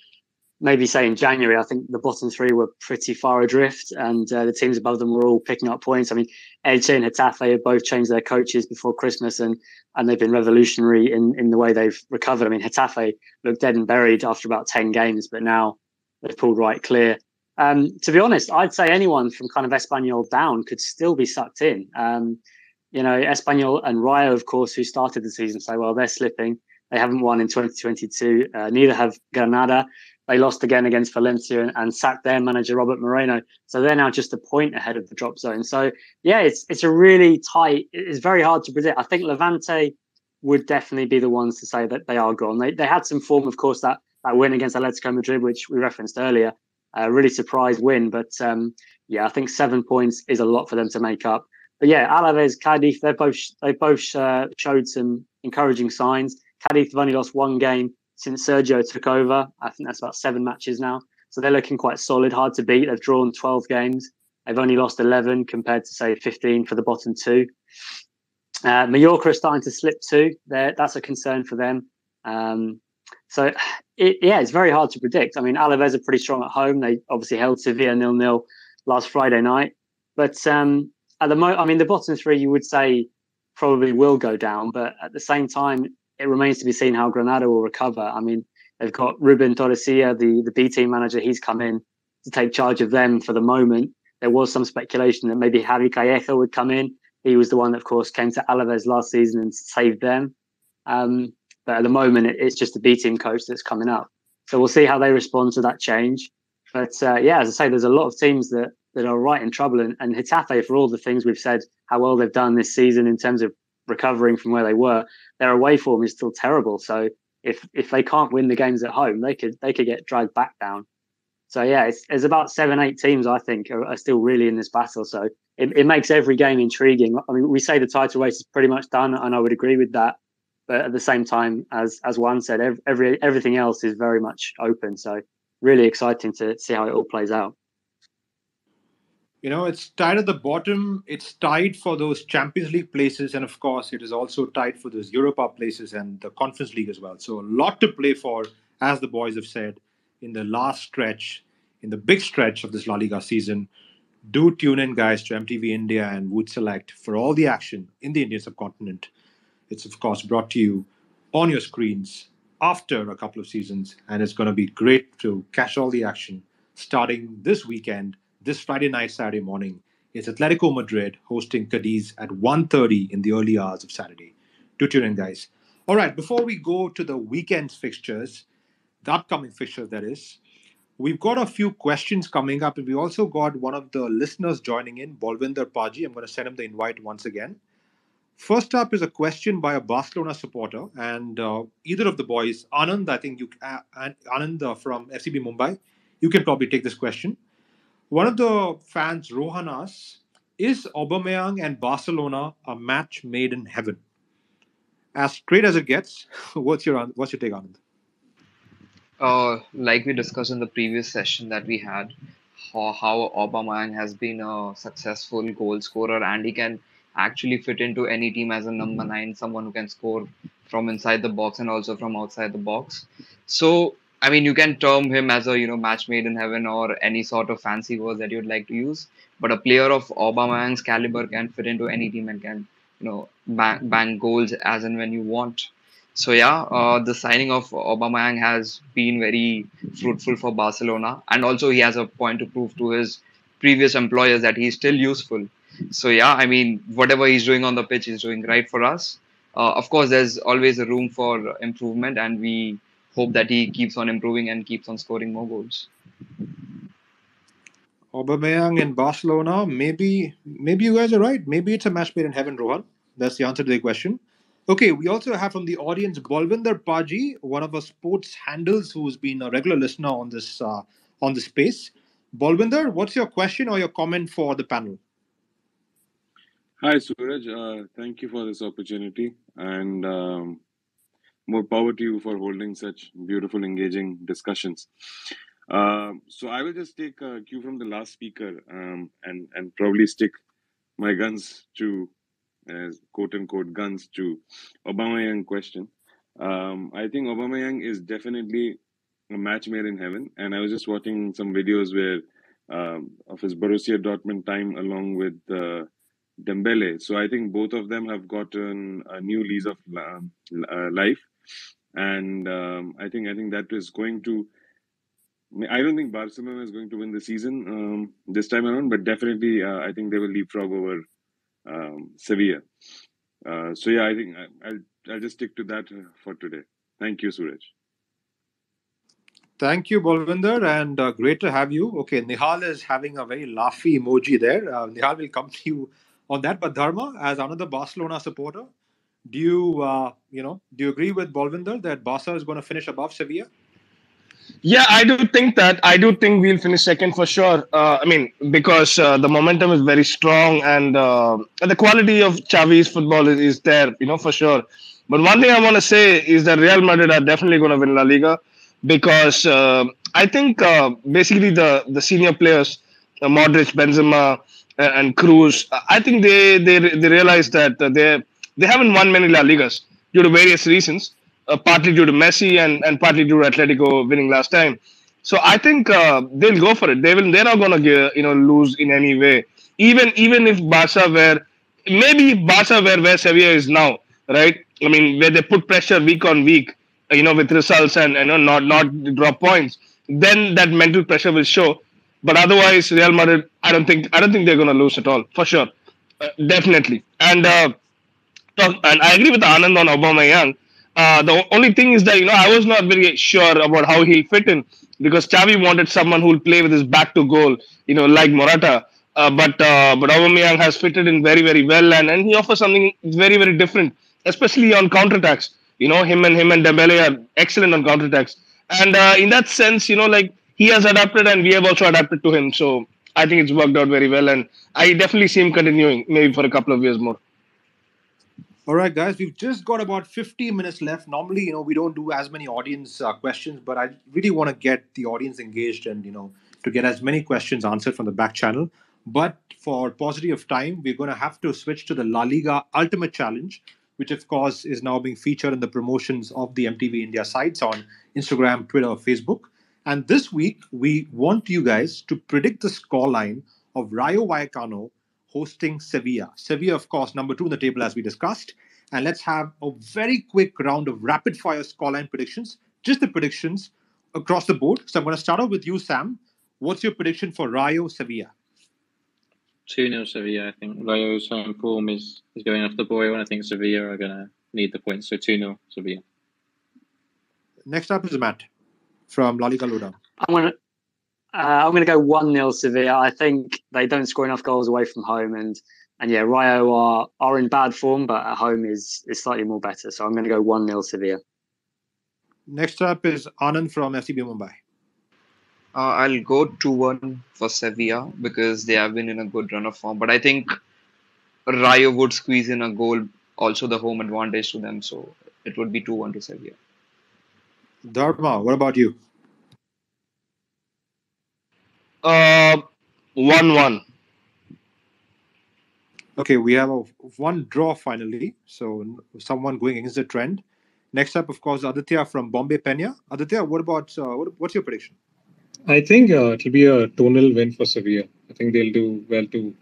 maybe say in January, I think the bottom three were pretty far adrift, and uh, the teams above them were all picking up points. I mean, Elche and Getafe have both changed their coaches before Christmas, and and they've been revolutionary in in the way they've recovered. I mean, Getafe looked dead and buried after about ten games, but now they've pulled right clear. Um, to be honest, I'd say anyone from kind of Espanyol down could still be sucked in. Um, you know, Espanyol and Rayo, of course, who started the season so well, they're slipping. They haven't won in 2022. Uh, neither have Granada. They lost again against Valencia and, and, sacked their manager Robert Moreno. So they're now just a point ahead of the drop zone. So yeah, it's it's a really tight. It's very hard to predict. I think Levante would definitely be the ones to say that they are gone. They they had some form, of course, that that win against Atletico Madrid, which we referenced earlier. a really surprise win. But um, yeah, I think seven points is a lot for them to make up. But yeah, Alaves, Cadiz, they both they both uh, showed some encouraging signs. Cadiz have only lost one game since Sergio took over. I think that's about seven matches now. So they're looking quite solid, hard to beat. They've drawn 12 games. They've only lost 11 compared to, say, 15 for the bottom two. Uh, Mallorca are starting to slip too. They're, that's a concern for them. Um, so, it, yeah, it's very hard to predict. I mean, Alaves are pretty strong at home. They obviously held Sevilla nil nil last Friday night. But um, at the moment, I mean, the bottom three, you would say probably will go down. But at the same time, it remains to be seen how Granada will recover. I mean, they've got Ruben Torrecilla, the, the B team manager. He's come in to take charge of them for the moment. There was some speculation that maybe Javi Calleja would come in. He was the one that, of course, came to Alaves last season and saved them. Um, but at the moment, it, it's just the B team coach that's coming up. So we'll see how they respond to that change. But uh, yeah, as I say, there's a lot of teams that that are right in trouble. And, and Getafe, for all the things we've said, how well they've done this season in terms of recovering from where they were, their away form is still terrible. So if if they can't win the games at home, they could they could get dragged back down. So yeah, it's, about seven, eight teams I think are, are still really in this battle. So it, it makes every game intriguing. I mean, we say the title race is pretty much done, and I would agree with that. But at the same time, as as Juan said, every everything else is very much open. So really exciting to see how it all plays out. You know, it's tied at the bottom. It's tied for those Champions League places, and of course, it is also tied for those Europa places and the Conference League as well. So a lot to play for, as the boys have said, in the last stretch, in the big stretch of this La Liga season. Do tune in, guys, to MTV India and Voot Select for all the action in the Indian subcontinent. It's of course brought to you on your screens after a couple of seasons, and it's going to be great to catch all the action starting this weekend this Friday night, Saturday morning, is Atletico Madrid hosting Cadiz at 1.30 in the early hours of Saturday. Do tune in, guys. All right, before we go to the weekend's fixtures, the upcoming fixtures, that is, we've got a few questions coming up, and we also got one of the listeners joining in, Balvinder Paji. I'm going to send him the invite once again. First up is a question by a Barcelona supporter, and uh, either of the boys, Anand, I think you, uh, Anand from FCB Mumbai, you can probably take this question. One of the fans, Rohan, asks, is Aubameyang and Barcelona a match made in heaven? As straight as it gets, what's your what's your take on it? Uh, like we discussed in the previous session that we had, how, how Aubameyang has been a successful goal scorer and he can actually fit into any team as a number nine, someone who can score from inside the box and also from outside the box. So I mean, you can term him as a you know match made in heaven or any sort of fancy words that you'd like to use. But a player of Aubameyang's caliber can fit into any team and can you know bang, bang goals as and when you want. So yeah, uh, the signing of Aubameyang has been very fruitful for Barcelona, and also he has a point to prove to his previous employers that he's still useful. So yeah, I mean, whatever he's doing on the pitch, he's doing right for us. Uh, of course, there's always a room for improvement, and we hope that he keeps on improving and keeps on scoring more goals. Aubameyang in Barcelona, maybe maybe you guys are right. Maybe it's a match made in heaven, Rohan. That's the answer to the question. Okay, we also have from the audience Balvinder Paji, one of our sports handles who's been a regular listener on this uh, on this space. Balvinder, what's your question or your comment for the panel? Hi, Suraj. Uh, thank you for this opportunity. And um, more power to you for holding such beautiful, engaging discussions. Uh, so I will just take a cue from the last speaker um, and and probably stick my guns to, quote unquote guns to Aubameyang question. Um, I think Aubameyang is definitely a match made in heaven, and I was just watching some videos where um, of his Borussia Dortmund time along with uh, Dembele. So I think both of them have gotten a new lease of uh, life and um, I think I think that is going to. I don't think Barcelona is going to win the season um, this time around, but definitely uh, I think they will leapfrog over um, Sevilla. Uh, so yeah, I think I, will I'll just stick to that for today. Thank you, Suraj. Thank you, Balvinder, and uh, great to have you. Okay, Nihal is having a very laughy emoji there. Uh, Nihal will come to you on that. But Dharma, as another Barcelona supporter, do you uh, you know do you agree with Balvinder that Barca is going to finish above Sevilla? Yeah, I do think that. I do think we'll finish second for sure. Uh, I mean, because uh, the momentum is very strong and uh, the quality of Xavi's football is, is, there, you know, for sure. But one thing I want to say is that Real Madrid are definitely going to win La Liga because uh, I think uh, basically the the senior players, uh, Modric, Benzema, and Kroos. I think they they they realize that they they haven't won many La Ligas due to various reasons uh, partly due to Messi and, and partly due to Atletico winning last time. So I think uh, they'll go for it. They will. They're not gonna you know lose in any way. Even even if Barca were maybe Barca were where Sevilla is now, right? I mean where they put pressure week on week, you know, with results and you know not not drop points. Then that mental pressure will show. But otherwise, Real Madrid, I don't think I don't think they're gonna lose at all for sure, uh, definitely. And uh, talk, and I agree with Anand on Aubameyang uh, the only thing is that you know I was not very sure about how he'll fit in because Xavi wanted someone who'll play with his back to goal, you know, like Morata. Uh, but uh, but Aubameyang has fitted in very very well, and, and he offers something very very different, especially on counterattacks. You know, him and him and Dembele are excellent on counterattacks, and uh, in that sense, you know, like he has adapted, and we have also adapted to him. So I think it's worked out very well, and I definitely see him continuing maybe for a couple of years more. All right, guys, we've just got about 50 minutes left. Normally, you know, we don't do as many audience uh, questions, but I really want to get the audience engaged and, you know, to get as many questions answered from the back channel. But for paucity of time, we're going to have to switch to the La Liga Ultimate Challenge, which, of course, is now being featured in the promotions of the MTV India sites on Instagram, Twitter, Facebook. And this week, we want you guys to predict the scoreline of Rayo Vallecano hosting Sevilla. Sevilla, of course, number two in the table, as we discussed. And let's have a very quick round of rapid fire scoreline predictions, just the predictions across the board. So I'm going to start off with you, Sam. What's your prediction for Rayo Sevilla? 2 0 Sevilla. I think Rayo's home form is, is going off the boil, and I think Sevilla are going to need the points. So 2 0 Sevilla. Next up is Matt from La Liga Lowdown. I'm going to uh, I'm going to go one 0 Sevilla. I think they don't score enough goals away from home, and and yeah, Rayo are are in bad form, but at home is is slightly more better. So I'm going to go one 0 Sevilla. Next up is Anand from FCB Mumbai. Uh, I'll go 2 1 for Sevilla because they have been in a good run of form. But I think Rayo would squeeze in a goal, also the home advantage to them. So it would be 2 1 to Sevilla. Dharma, what about you? Uh, one one. Okay, we have a one draw finally. So someone going against the trend. Next up, of course, Aditya from Bombay Penya. Aditya, what about uh, what, what's your prediction? I think uh, it'll be a tonal win for Sevilla. I think they'll do well to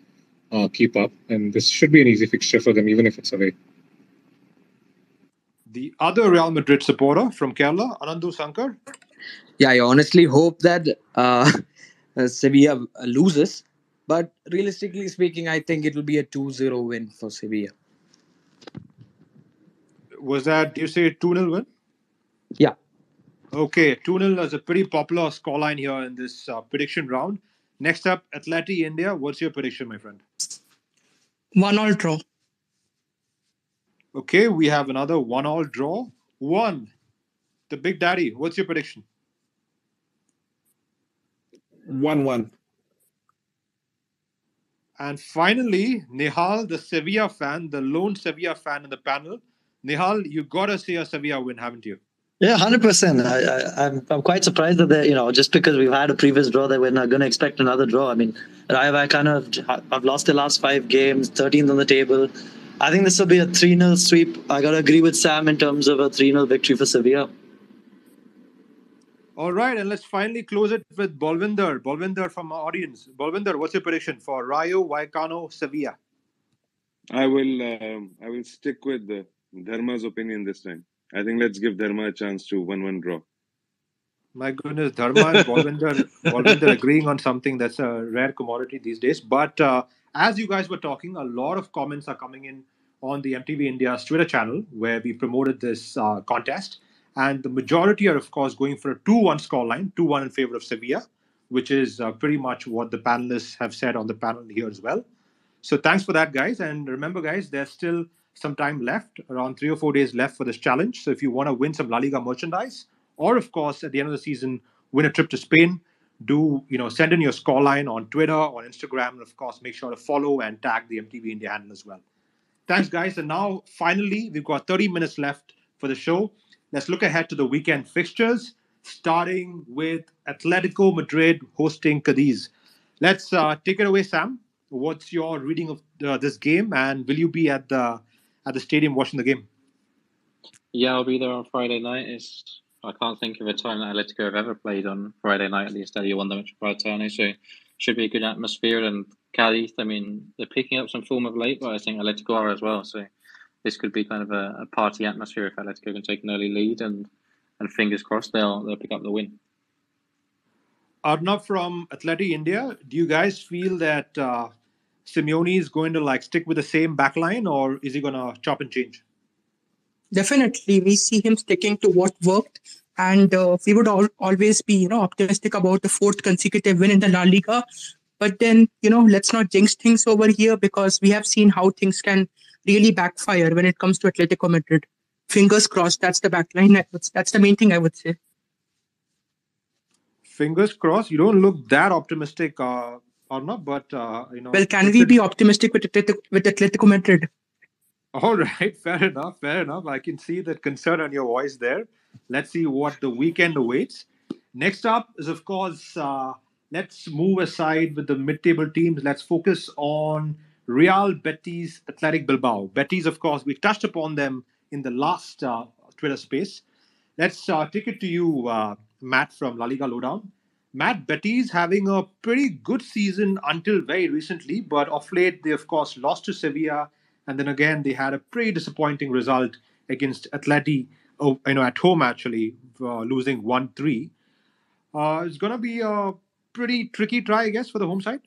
uh, keep up, and this should be an easy fixture for them, even if it's away. The other Real Madrid supporter from Kerala, Anandu Sankar. Yeah, I honestly hope that uh, uh, Sevilla loses. But realistically speaking, I think it will be a 2 0 win for Sevilla. Was that, you say 2 0 win? Yeah. Okay, 2 0 is a pretty popular scoreline here in this uh, prediction round. Next up, Atleti India. What's your prediction, my friend? One all draw. Okay, we have another one all draw. One. The Big Daddy. What's your prediction? 1 1. And finally, Nihal, the Sevilla fan, the lone Sevilla fan in the panel. Nihal, you got to see a Sevilla win, haven't you? Yeah, hundred percent. I'm I'm quite surprised that they, you know, just because we've had a previous draw, that we're not going to expect another draw. I mean, I kind of I've lost the last five games, 13th on the table. I think this will be a 3 0 sweep. I got to agree with Sam in terms of a 3 0 victory for Sevilla. All right, and let's finally close it with Balvinder. Balvinder from our audience. Balvinder, what's your prediction for Rayo, Vallecano, Sevilla? I will. Um, I will stick with the Dharma's opinion this time. I think let's give Dharma a chance to one-one draw. My goodness, Dharma and Balvinder, Balvinder agreeing on something that's a rare commodity these days. But uh, as you guys were talking, a lot of comments are coming in on the MTV India's Twitter channel where we promoted this uh, contest. And the majority are, of course, going for a 2 1 scoreline, 2 1 in favor of Sevilla, which is uh, pretty much what the panelists have said on the panel here as well. So thanks for that, guys. And remember, guys, there's still some time left, around three or four days left for this challenge. So if you want to win some La Liga merchandise, or of course, at the end of the season, win a trip to Spain. Do you know? Send in your scoreline on Twitter, on Instagram, and of course, make sure to follow and tag the MTV India handle as well. Thanks, guys. And now, finally, we've got 30 minutes left for the show. Let's look ahead to the weekend fixtures, starting with Atletico Madrid hosting Cadiz. Let's uh, take it away, Sam. What's your reading of uh, this game, and will you be at the at the stadium watching the game? Yeah, I'll be there on Friday night. It's I can't think of a time that Atletico have ever played on Friday night at the Estadio Wanda Metropolitano, so should be a good atmosphere. And Cadiz, I mean, they're picking up some form of late, but I think Atletico are as well. So this could be kind of a, a party atmosphere if Atletico can take an early lead, and and fingers crossed they'll they'll pick up the win. Arnab from Atleti India, do you guys feel that uh, Simeone is going to like stick with the same backline, or is he going to chop and change? Definitely, we see him sticking to what worked, and uh, we would all, always be, you know, optimistic about the fourth consecutive win in the La Liga. But then, you know, let's not jinx things over here because we have seen how things can really backfire when it comes to Atletico Madrid. Fingers crossed. That's the backline. That's the main thing I would say. Fingers crossed. You don't look that optimistic, uh, Arnab, but uh, you know. Well, can we be optimistic with Atletico, with Atletico Madrid? All right, fair enough, fair enough. I can see that concern on your voice there. Let's see what the weekend awaits. Next up is, of course, uh, let's move aside with the mid-table teams. Let's focus on Real Betis Athletic Bilbao. Betis, of course, we touched upon them in the last uh, Twitter space. Let's uh, take it to you, uh, Matt from La Liga Lowdown. Matt, Betis having a pretty good season until very recently, but of late they, of course, lost to Sevilla and then again, they had a pretty disappointing result against Atleti, oh, you know, at home actually, losing 1 3. Uh, it's going to be a pretty tricky try, I guess, for the home side.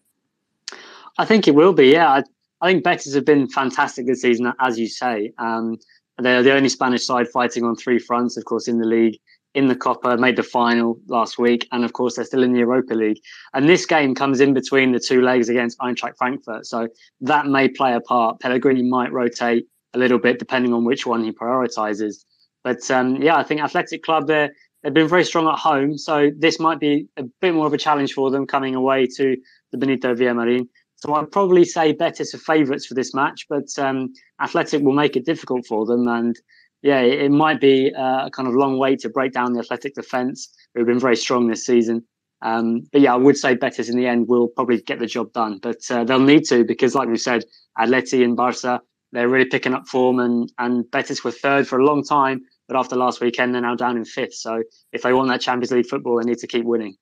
I think it will be, yeah. I, I think Betis have been fantastic this season, as you say. Um, they're the only Spanish side fighting on three fronts, of course, in the league in the Copa, made the final last week, and of course they're still in the Europa League. And this game comes in between the two legs against Eintracht Frankfurt, so that may play a part. Pellegrini might rotate a little bit depending on which one he prioritises. But um, yeah, I think Athletic Club they they've been very strong at home, so this might be a bit more of a challenge for them coming away to the Benito Villamarin. So I'd probably say Betis are favourites for this match, but um, Athletic will make it difficult for them. And yeah, it, might be uh, a kind of long way to break down the Athletic defence, who've been very strong this season. Um, but yeah, I would say Betis in the end will probably get the job done, but uh, they'll need to because, like we said, Atleti and Barca they're really picking up form, and and Betis were third for a long time, but after last weekend they're now down in fifth. So if they want that Champions League football, they need to keep winning.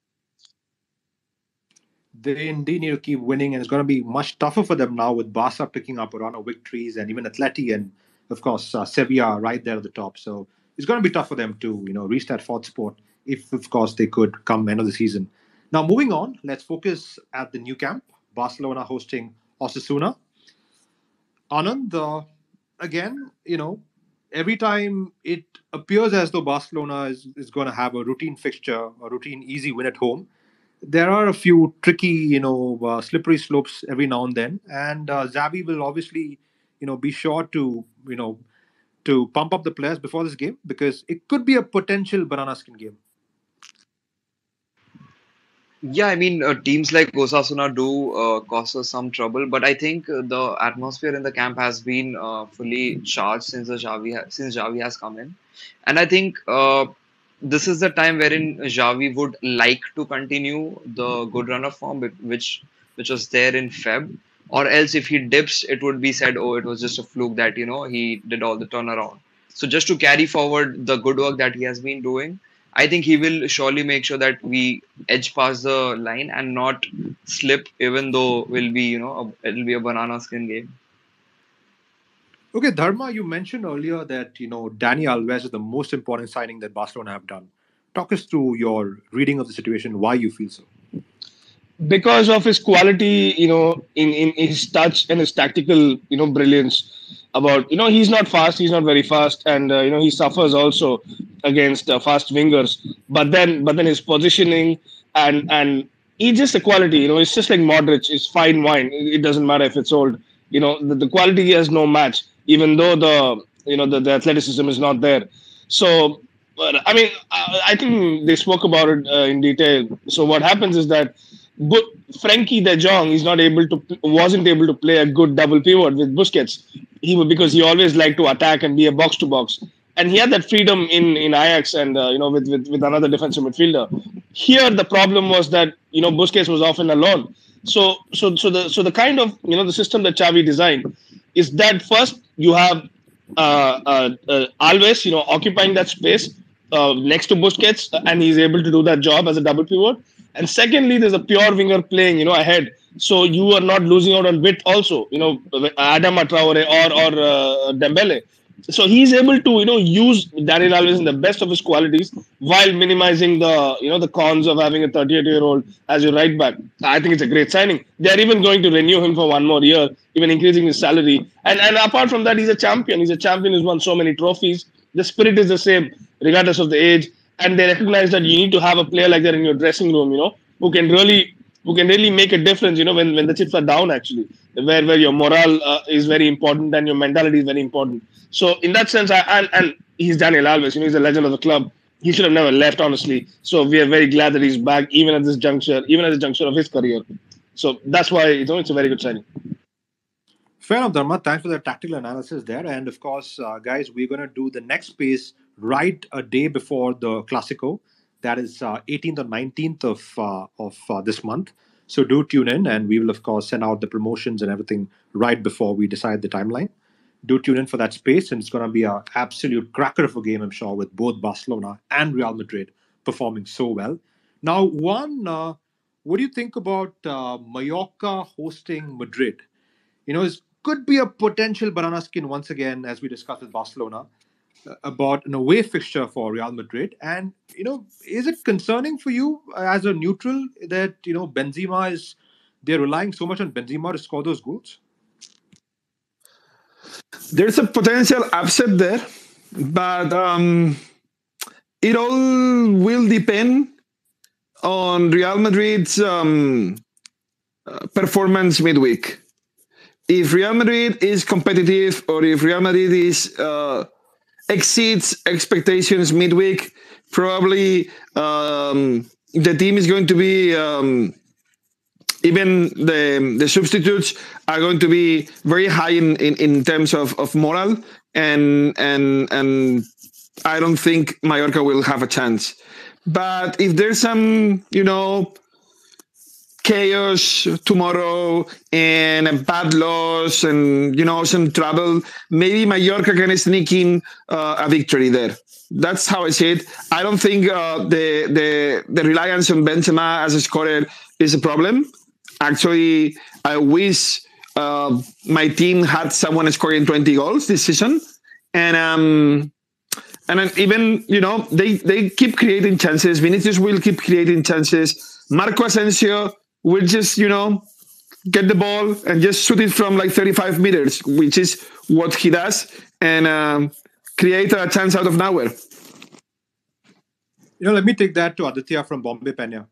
They indeed need to keep winning, and it's going to be much tougher for them now with Barca picking up a run of victories, and even Atleti and of course, uh, Sevilla right there at the top. So it's going to be tough for them to, you know, reach that fourth spot if, of course, they could come end of the season. Now, moving on, let's focus at the Nou Camp. Barcelona hosting Osasuna. Anand, uh, again, you know, every time it appears as though Barcelona is, is going to have a routine fixture, a routine easy win at home, there are a few tricky, you know, uh, slippery slopes every now and then. And uh, Xavi will obviously you know be sure to you know to pump up the players before this game because it could be a potential banana skin game. Yeah, I mean, uh, teams like Osasuna do uh, cause us some trouble, but I think uh, the atmosphere in the camp has been uh, fully charged since the Xavi ha- since Xavi has come in, and I think uh, this is the time wherein Xavi would like to continue the good run of form which which was there in Feb. Or else if he dips it would be said oh it was just a fluke that you know he did all the turnaround. So just to carry forward the good work that he has been doing i think he will surely make sure that we edge past the line and not slip even though will be you know a, it'll be a banana skin game okay dharma you mentioned earlier that you know dani alves is the most important signing that barcelona have done talk us through your reading of the situation why you feel so because of his quality, you know, in, in his touch and his tactical, you know, brilliance. About you know, he's not fast. He's not very fast, and uh, you know, he suffers also against uh, fast wingers. But then, but then his positioning and and he's just a quality. You know, it's just like Modric. It's fine wine. It, doesn't matter if it's old. You know, the, the quality has no match. Even though the you know the, the athleticism is not there. So but I mean, I, I think they spoke about it uh, in detail. So what happens is that but Frenkie De Jong is not able to wasn't able to play a good double pivot with Busquets. He because he always liked to attack and be a box to box, and he had that freedom in in Ajax and uh, you know with, with with another defensive midfielder. Here the problem was that you know Busquets was often alone. So so so the so the kind of you know the system that Xavi designed is that first you have uh, uh, uh, Alves you know occupying that space next to Busquets and he's able to do that job as a double pivot and secondly, there's a pure winger playing, you know, ahead. So you are not losing out on width also, you know, Adama Traore or, or uh, Dembele. So he's able to, you know, use Daniel Alves in the best of his qualities while minimizing the, you know, the cons of having a 38-year-old as your right back. I think it's a great signing. They're even going to renew him for one more year, even increasing his salary. And and apart from that, he's a champion. He's a champion who's won so many trophies. The spirit is the same, regardless of the age and they recognize that you need to have a player like that in your dressing room, you know, who can really who can really make a difference, you know, when, when the chips are down actually, where where your morale uh, is very important and your mentality is very important. So in that sense, I, and and he's Daniel Alves, you know, he's a legend of the club. He should have never left, honestly. So we are very glad that he's back, even at this juncture, even at the juncture of his career. So that's why you know it's a very good signing. Fair enough, Dharma. Thanks for the tactical analysis there. And of course, uh, guys, we're going to do the next piece right a day before the Classico. That is uh, 18th or 19th of uh, of uh, this month. So do tune in, and we will of course send out the promotions and everything right before we decide the timeline. Do tune in for that space, and it's going to be an absolute cracker of a game, I'm sure, with both Barcelona and Real Madrid performing so well. Now, Juan, uh, what do you think about uh, Mallorca hosting Madrid? You know, it could be a potential banana skin once again, as we discussed with Barcelona about an away fixture for Real Madrid. And you know, is it concerning for you as a neutral that you know Benzema is they're relying so much on Benzema to score those goals? There's a potential upset there, but um, it all will depend on Real Madrid's um, uh, performance midweek. If Real Madrid is competitive, or if Real Madrid is uh, exceeds expectations midweek. Probably um, the team is going to be um, even the the substitutes are going to be very high in, in, in terms of, of moral and and and I don't think Mallorca will have a chance. But if there's some, you know, chaos tomorrow and a bad loss and you know some trouble. Maybe mallorca can sneak in uh, a victory there. That's how i see it. I don't think uh, the the the reliance on benzema as a scorer is a problem. Actually i wish uh, my team had someone scoring 20 goals this season. And um and even you know they they keep creating chances. Vinicius will keep creating chances. Marco asensio will just, you know, get the ball and just shoot it from like 35 meters, which is what he does, and um, create a chance out of nowhere. You know, let me take that to Aditya from Bombay Penya.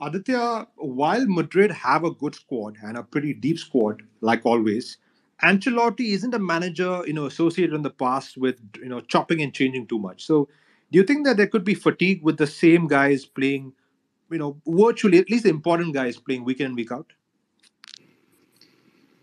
Aditya, while Madrid have a good squad and a pretty deep squad, like always, Ancelotti isn't a manager, you know, associated in the past with, you know, chopping and changing too much. So, do you think that there could be fatigue with the same guys playing you know, virtually at least the important guys playing week in and week out?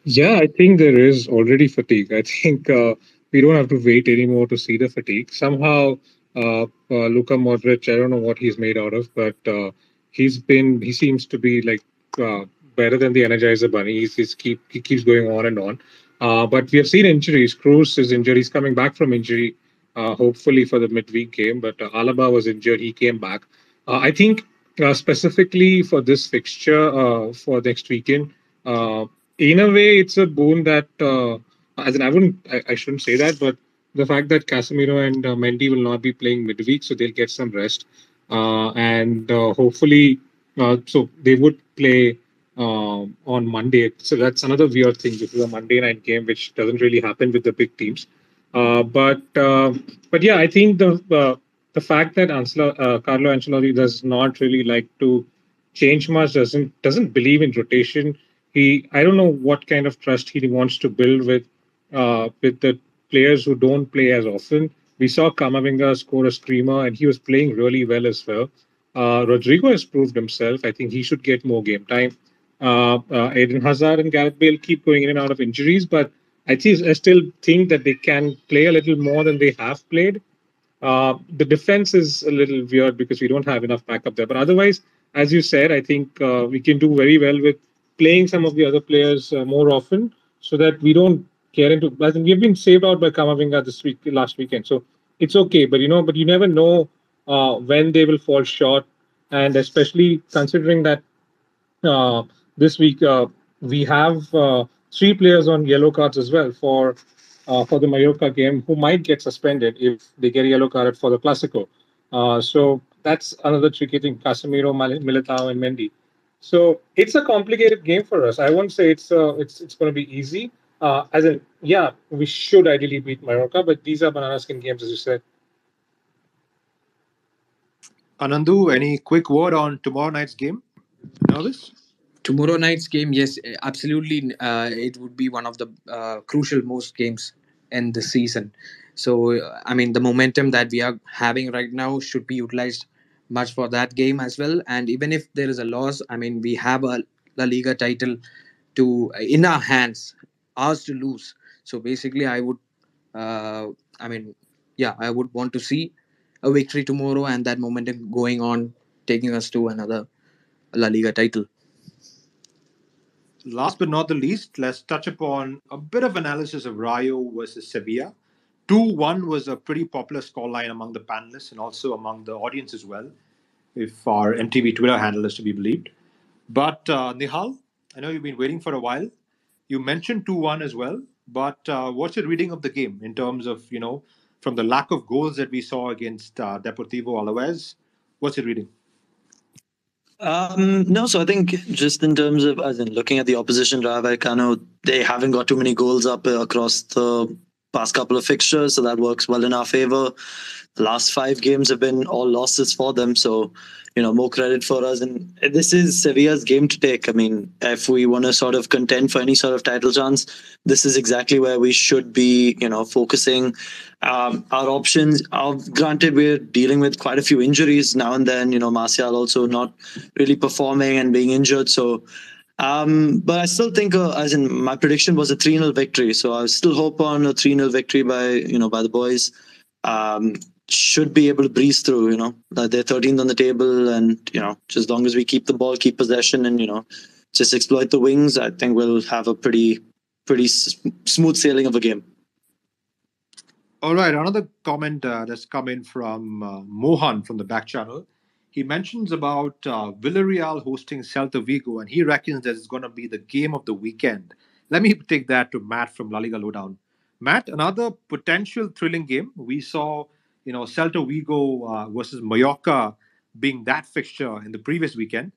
Yeah, I think there is already fatigue. I think uh, we don't have to wait anymore to see the fatigue. Somehow, uh, uh, Luka Modric, I don't know what he's made out of, but uh, he's been, he seems to be like uh, better than the Energizer Bunny. He's, he's keep, he keeps going on and on. Uh, but we have seen injuries. Kroos is injured. He's coming back from injury, uh, hopefully for the midweek game. But Alaba was injured. He came back. I think uh, specifically for this fixture uh, for next weekend. Uh, in a way, it's a boon that, uh, as in, I wouldn't, I, I, shouldn't say that, but the fact that Casemiro and uh, Mendy will not be playing midweek, so they'll get some rest, uh, and hopefully, so they would play on Monday. So that's another weird thing. This is a Monday night game, which doesn't really happen with the big teams. but but yeah, I think the the fact that uh, Carlo Ancelotti does not really like to change much, doesn't doesn't believe in rotation. He, I don't know what kind of trust he wants to build with uh, with the players who don't play as often. We saw Camavinga score a screamer, and he was playing really well as well. Uh, Rodrygo has proved himself. I think he should get more game time. Uh, uh, Eden Hazard and Gareth Bale keep going in and out of injuries, but I, think, I still think that they can play a little more than they have played. Uh, the defense is a little weird because we don't have enough backup there. But otherwise, as you said, I think uh, we can do very well with playing some of the other players uh, more often so that we don't get into. I think we've been saved out by Camavinga this week, last weekend, so it's okay. But you know, but you never know uh, when they will fall short, and especially considering that uh, this week we have three players on yellow cards as well for uh, for the Mallorca game who might get suspended if they get a yellow card for the Clasico. Uh, so that's another tricky thing. Casemiro, Militao, and Mendy. So it's a complicated game for us. I won't say it's uh, it's it's going to be easy. Uh, as in, yeah, we should ideally beat Mallorca, but these are banana skin games, as you said. Anandu, any quick word on tomorrow night's game? Nervous? Tomorrow night's game, yes, absolutely, uh, it would be one of the uh, crucial most games in the season. So, I mean, the momentum that we are having right now should be utilized much for that game as well. And even if there is a loss, I mean, we have a La Liga title to in our hands, ours to lose. So basically, I would, uh, I mean, yeah, I would want to see a victory tomorrow and that momentum going on, taking us to another La Liga title last but not the least, let's touch upon a bit of analysis of Rayo versus Sevilla. 2 1 was a pretty popular scoreline among the panelists and also among the audience as well, if our MTV Twitter handle is to be believed. But uh, Nihal, I know you've been waiting for a while. You mentioned 2 1 as well, but uh, what's your reading of the game in terms of, you know, from the lack of goals that we saw against uh, Deportivo Alaves? What's your reading? Um, no, so I think just in terms of as in looking at the opposition, Rayo Vallecano, they haven't got too many goals up uh, across the past couple of fixtures, so that works well in our favor. The last five games have been all losses for them, so you know more credit for us. And this is Sevilla's game to take. I mean, if we want to sort of contend for any sort of title chance, this is exactly where we should be. You know, focusing um, our options. Uh, granted, we're dealing with quite a few injuries now and then. You know, Martial also not really performing and being injured, so. Um, but I still think, uh, as in my prediction was a 3 0 victory. So I still hope on a 3 0 victory by, you know, by the boys. Um, should be able to breeze through, you know, they're 13th on the table. And, you know, just as long as we keep the ball, keep possession and, you know, just exploit the wings, I think we'll have a pretty, pretty s- smooth sailing of a game. All right. Another comment uh, that's come in from uh, Mohan from the back channel he mentions about uh, Villarreal hosting Celta Vigo, and he reckons that it's going to be the game of the weekend. Let me take that to Matt from La Liga Lowdown. Matt, another potential thrilling game. We saw, you know, Celta Vigo uh, versus Mallorca being that fixture in the previous weekend.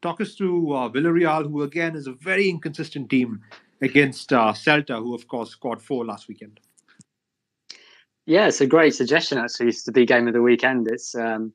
Talk us through uh, Villarreal, who again is a very inconsistent team against uh, Celta, who of course scored four last weekend. Yeah, it's a great suggestion actually to be game of the weekend. It's um,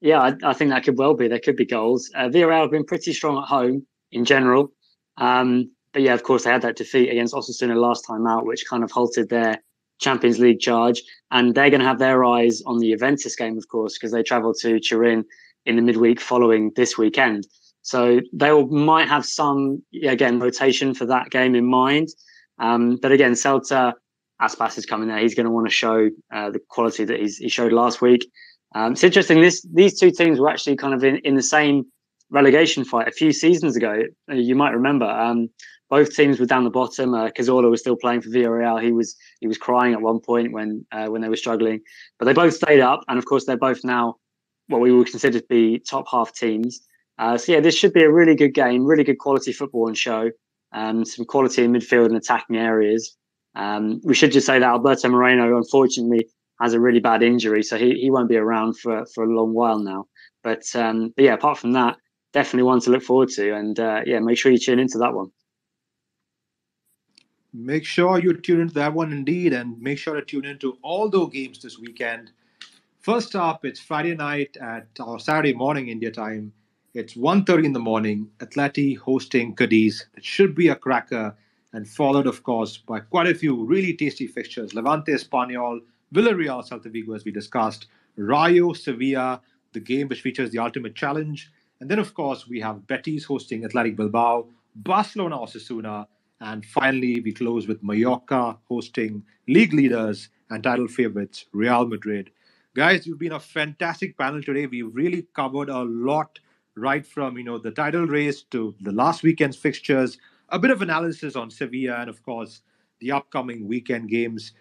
yeah, I, I, think that could well be. There could be goals. Uh, Villarreal have been pretty strong at home in general. Um, but yeah, of course, they had that defeat against Osasuna last time out, which kind of halted their Champions League charge. And they're going to have their eyes on the Juventus game, of course, because they travel to Turin in the midweek following this weekend. So they will, might have some, again, rotation for that game in mind. Um, but again, Celta, Aspas is coming there. He's going to want to show uh, the quality that he showed last week. Um, it's interesting. This these two teams were actually kind of in, in the same relegation fight a few seasons ago. You might remember. Um, both teams were down the bottom. Uh, Cazorla was still playing for Villarreal. He was he was crying at one point when uh, when they were struggling, but they both stayed up, and of course they're both now what we would consider to be top half teams. Uh, so yeah, this should be a really good game, really good quality football and show. Um, some quality in midfield and attacking areas. Um, we should just say that Alberto Moreno, unfortunately, has a really bad injury, so he, he won't be around for, for a long while now. But, um, but yeah, apart from that, definitely one to look forward to. And uh, yeah, make sure you tune into that one. Make sure you tune into that one indeed, and make sure to tune into all those games this weekend. First up, it's Friday night at or Saturday morning India time. It's 1.30 in the morning. Atleti hosting Cadiz. It should be a cracker, and followed, of course, by quite a few really tasty fixtures. Levante Espanyol, Villarreal, Celta Vigo, as we discussed, Rayo, Sevilla, the game which features the ultimate challenge. And then, of course, we have Betis hosting Athletic Bilbao, Barcelona, Osasuna, and finally, we close with Mallorca hosting league leaders and title favorites, Real Madrid. Guys, you've been a fantastic panel today. We've really covered a lot, right from you know the title race to the last weekend's fixtures, a bit of analysis on Sevilla, and of course the upcoming weekend games.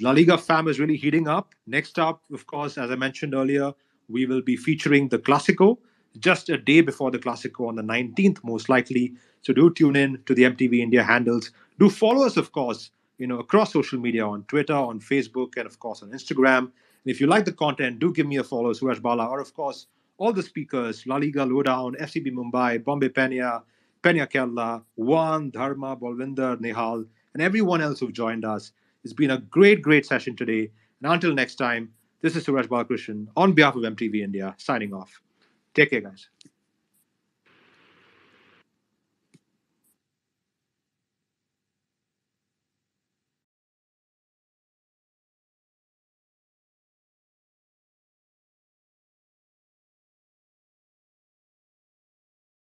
La Liga fam is really heating up. Next up, of course, as I mentioned earlier, we will be featuring the Clasico just a day before the Clasico on the 19th, most likely. So do tune in to the MTV India handles. Do follow us, of course, you know, across social media on Twitter, on Facebook, and of course on Instagram. And if you like the content, do give me a follow, Suraj Bala, or of course all the speakers, La Liga Lowdown, FCB Mumbai, Bombay Penya, Penya Kerala, Juan, Dharma, Balvinder, Nehal, and everyone else who've joined us. It's been a great, great session today. And until next time, this is Suraj Balakrishnan on behalf of MTV India signing off. Take care, guys.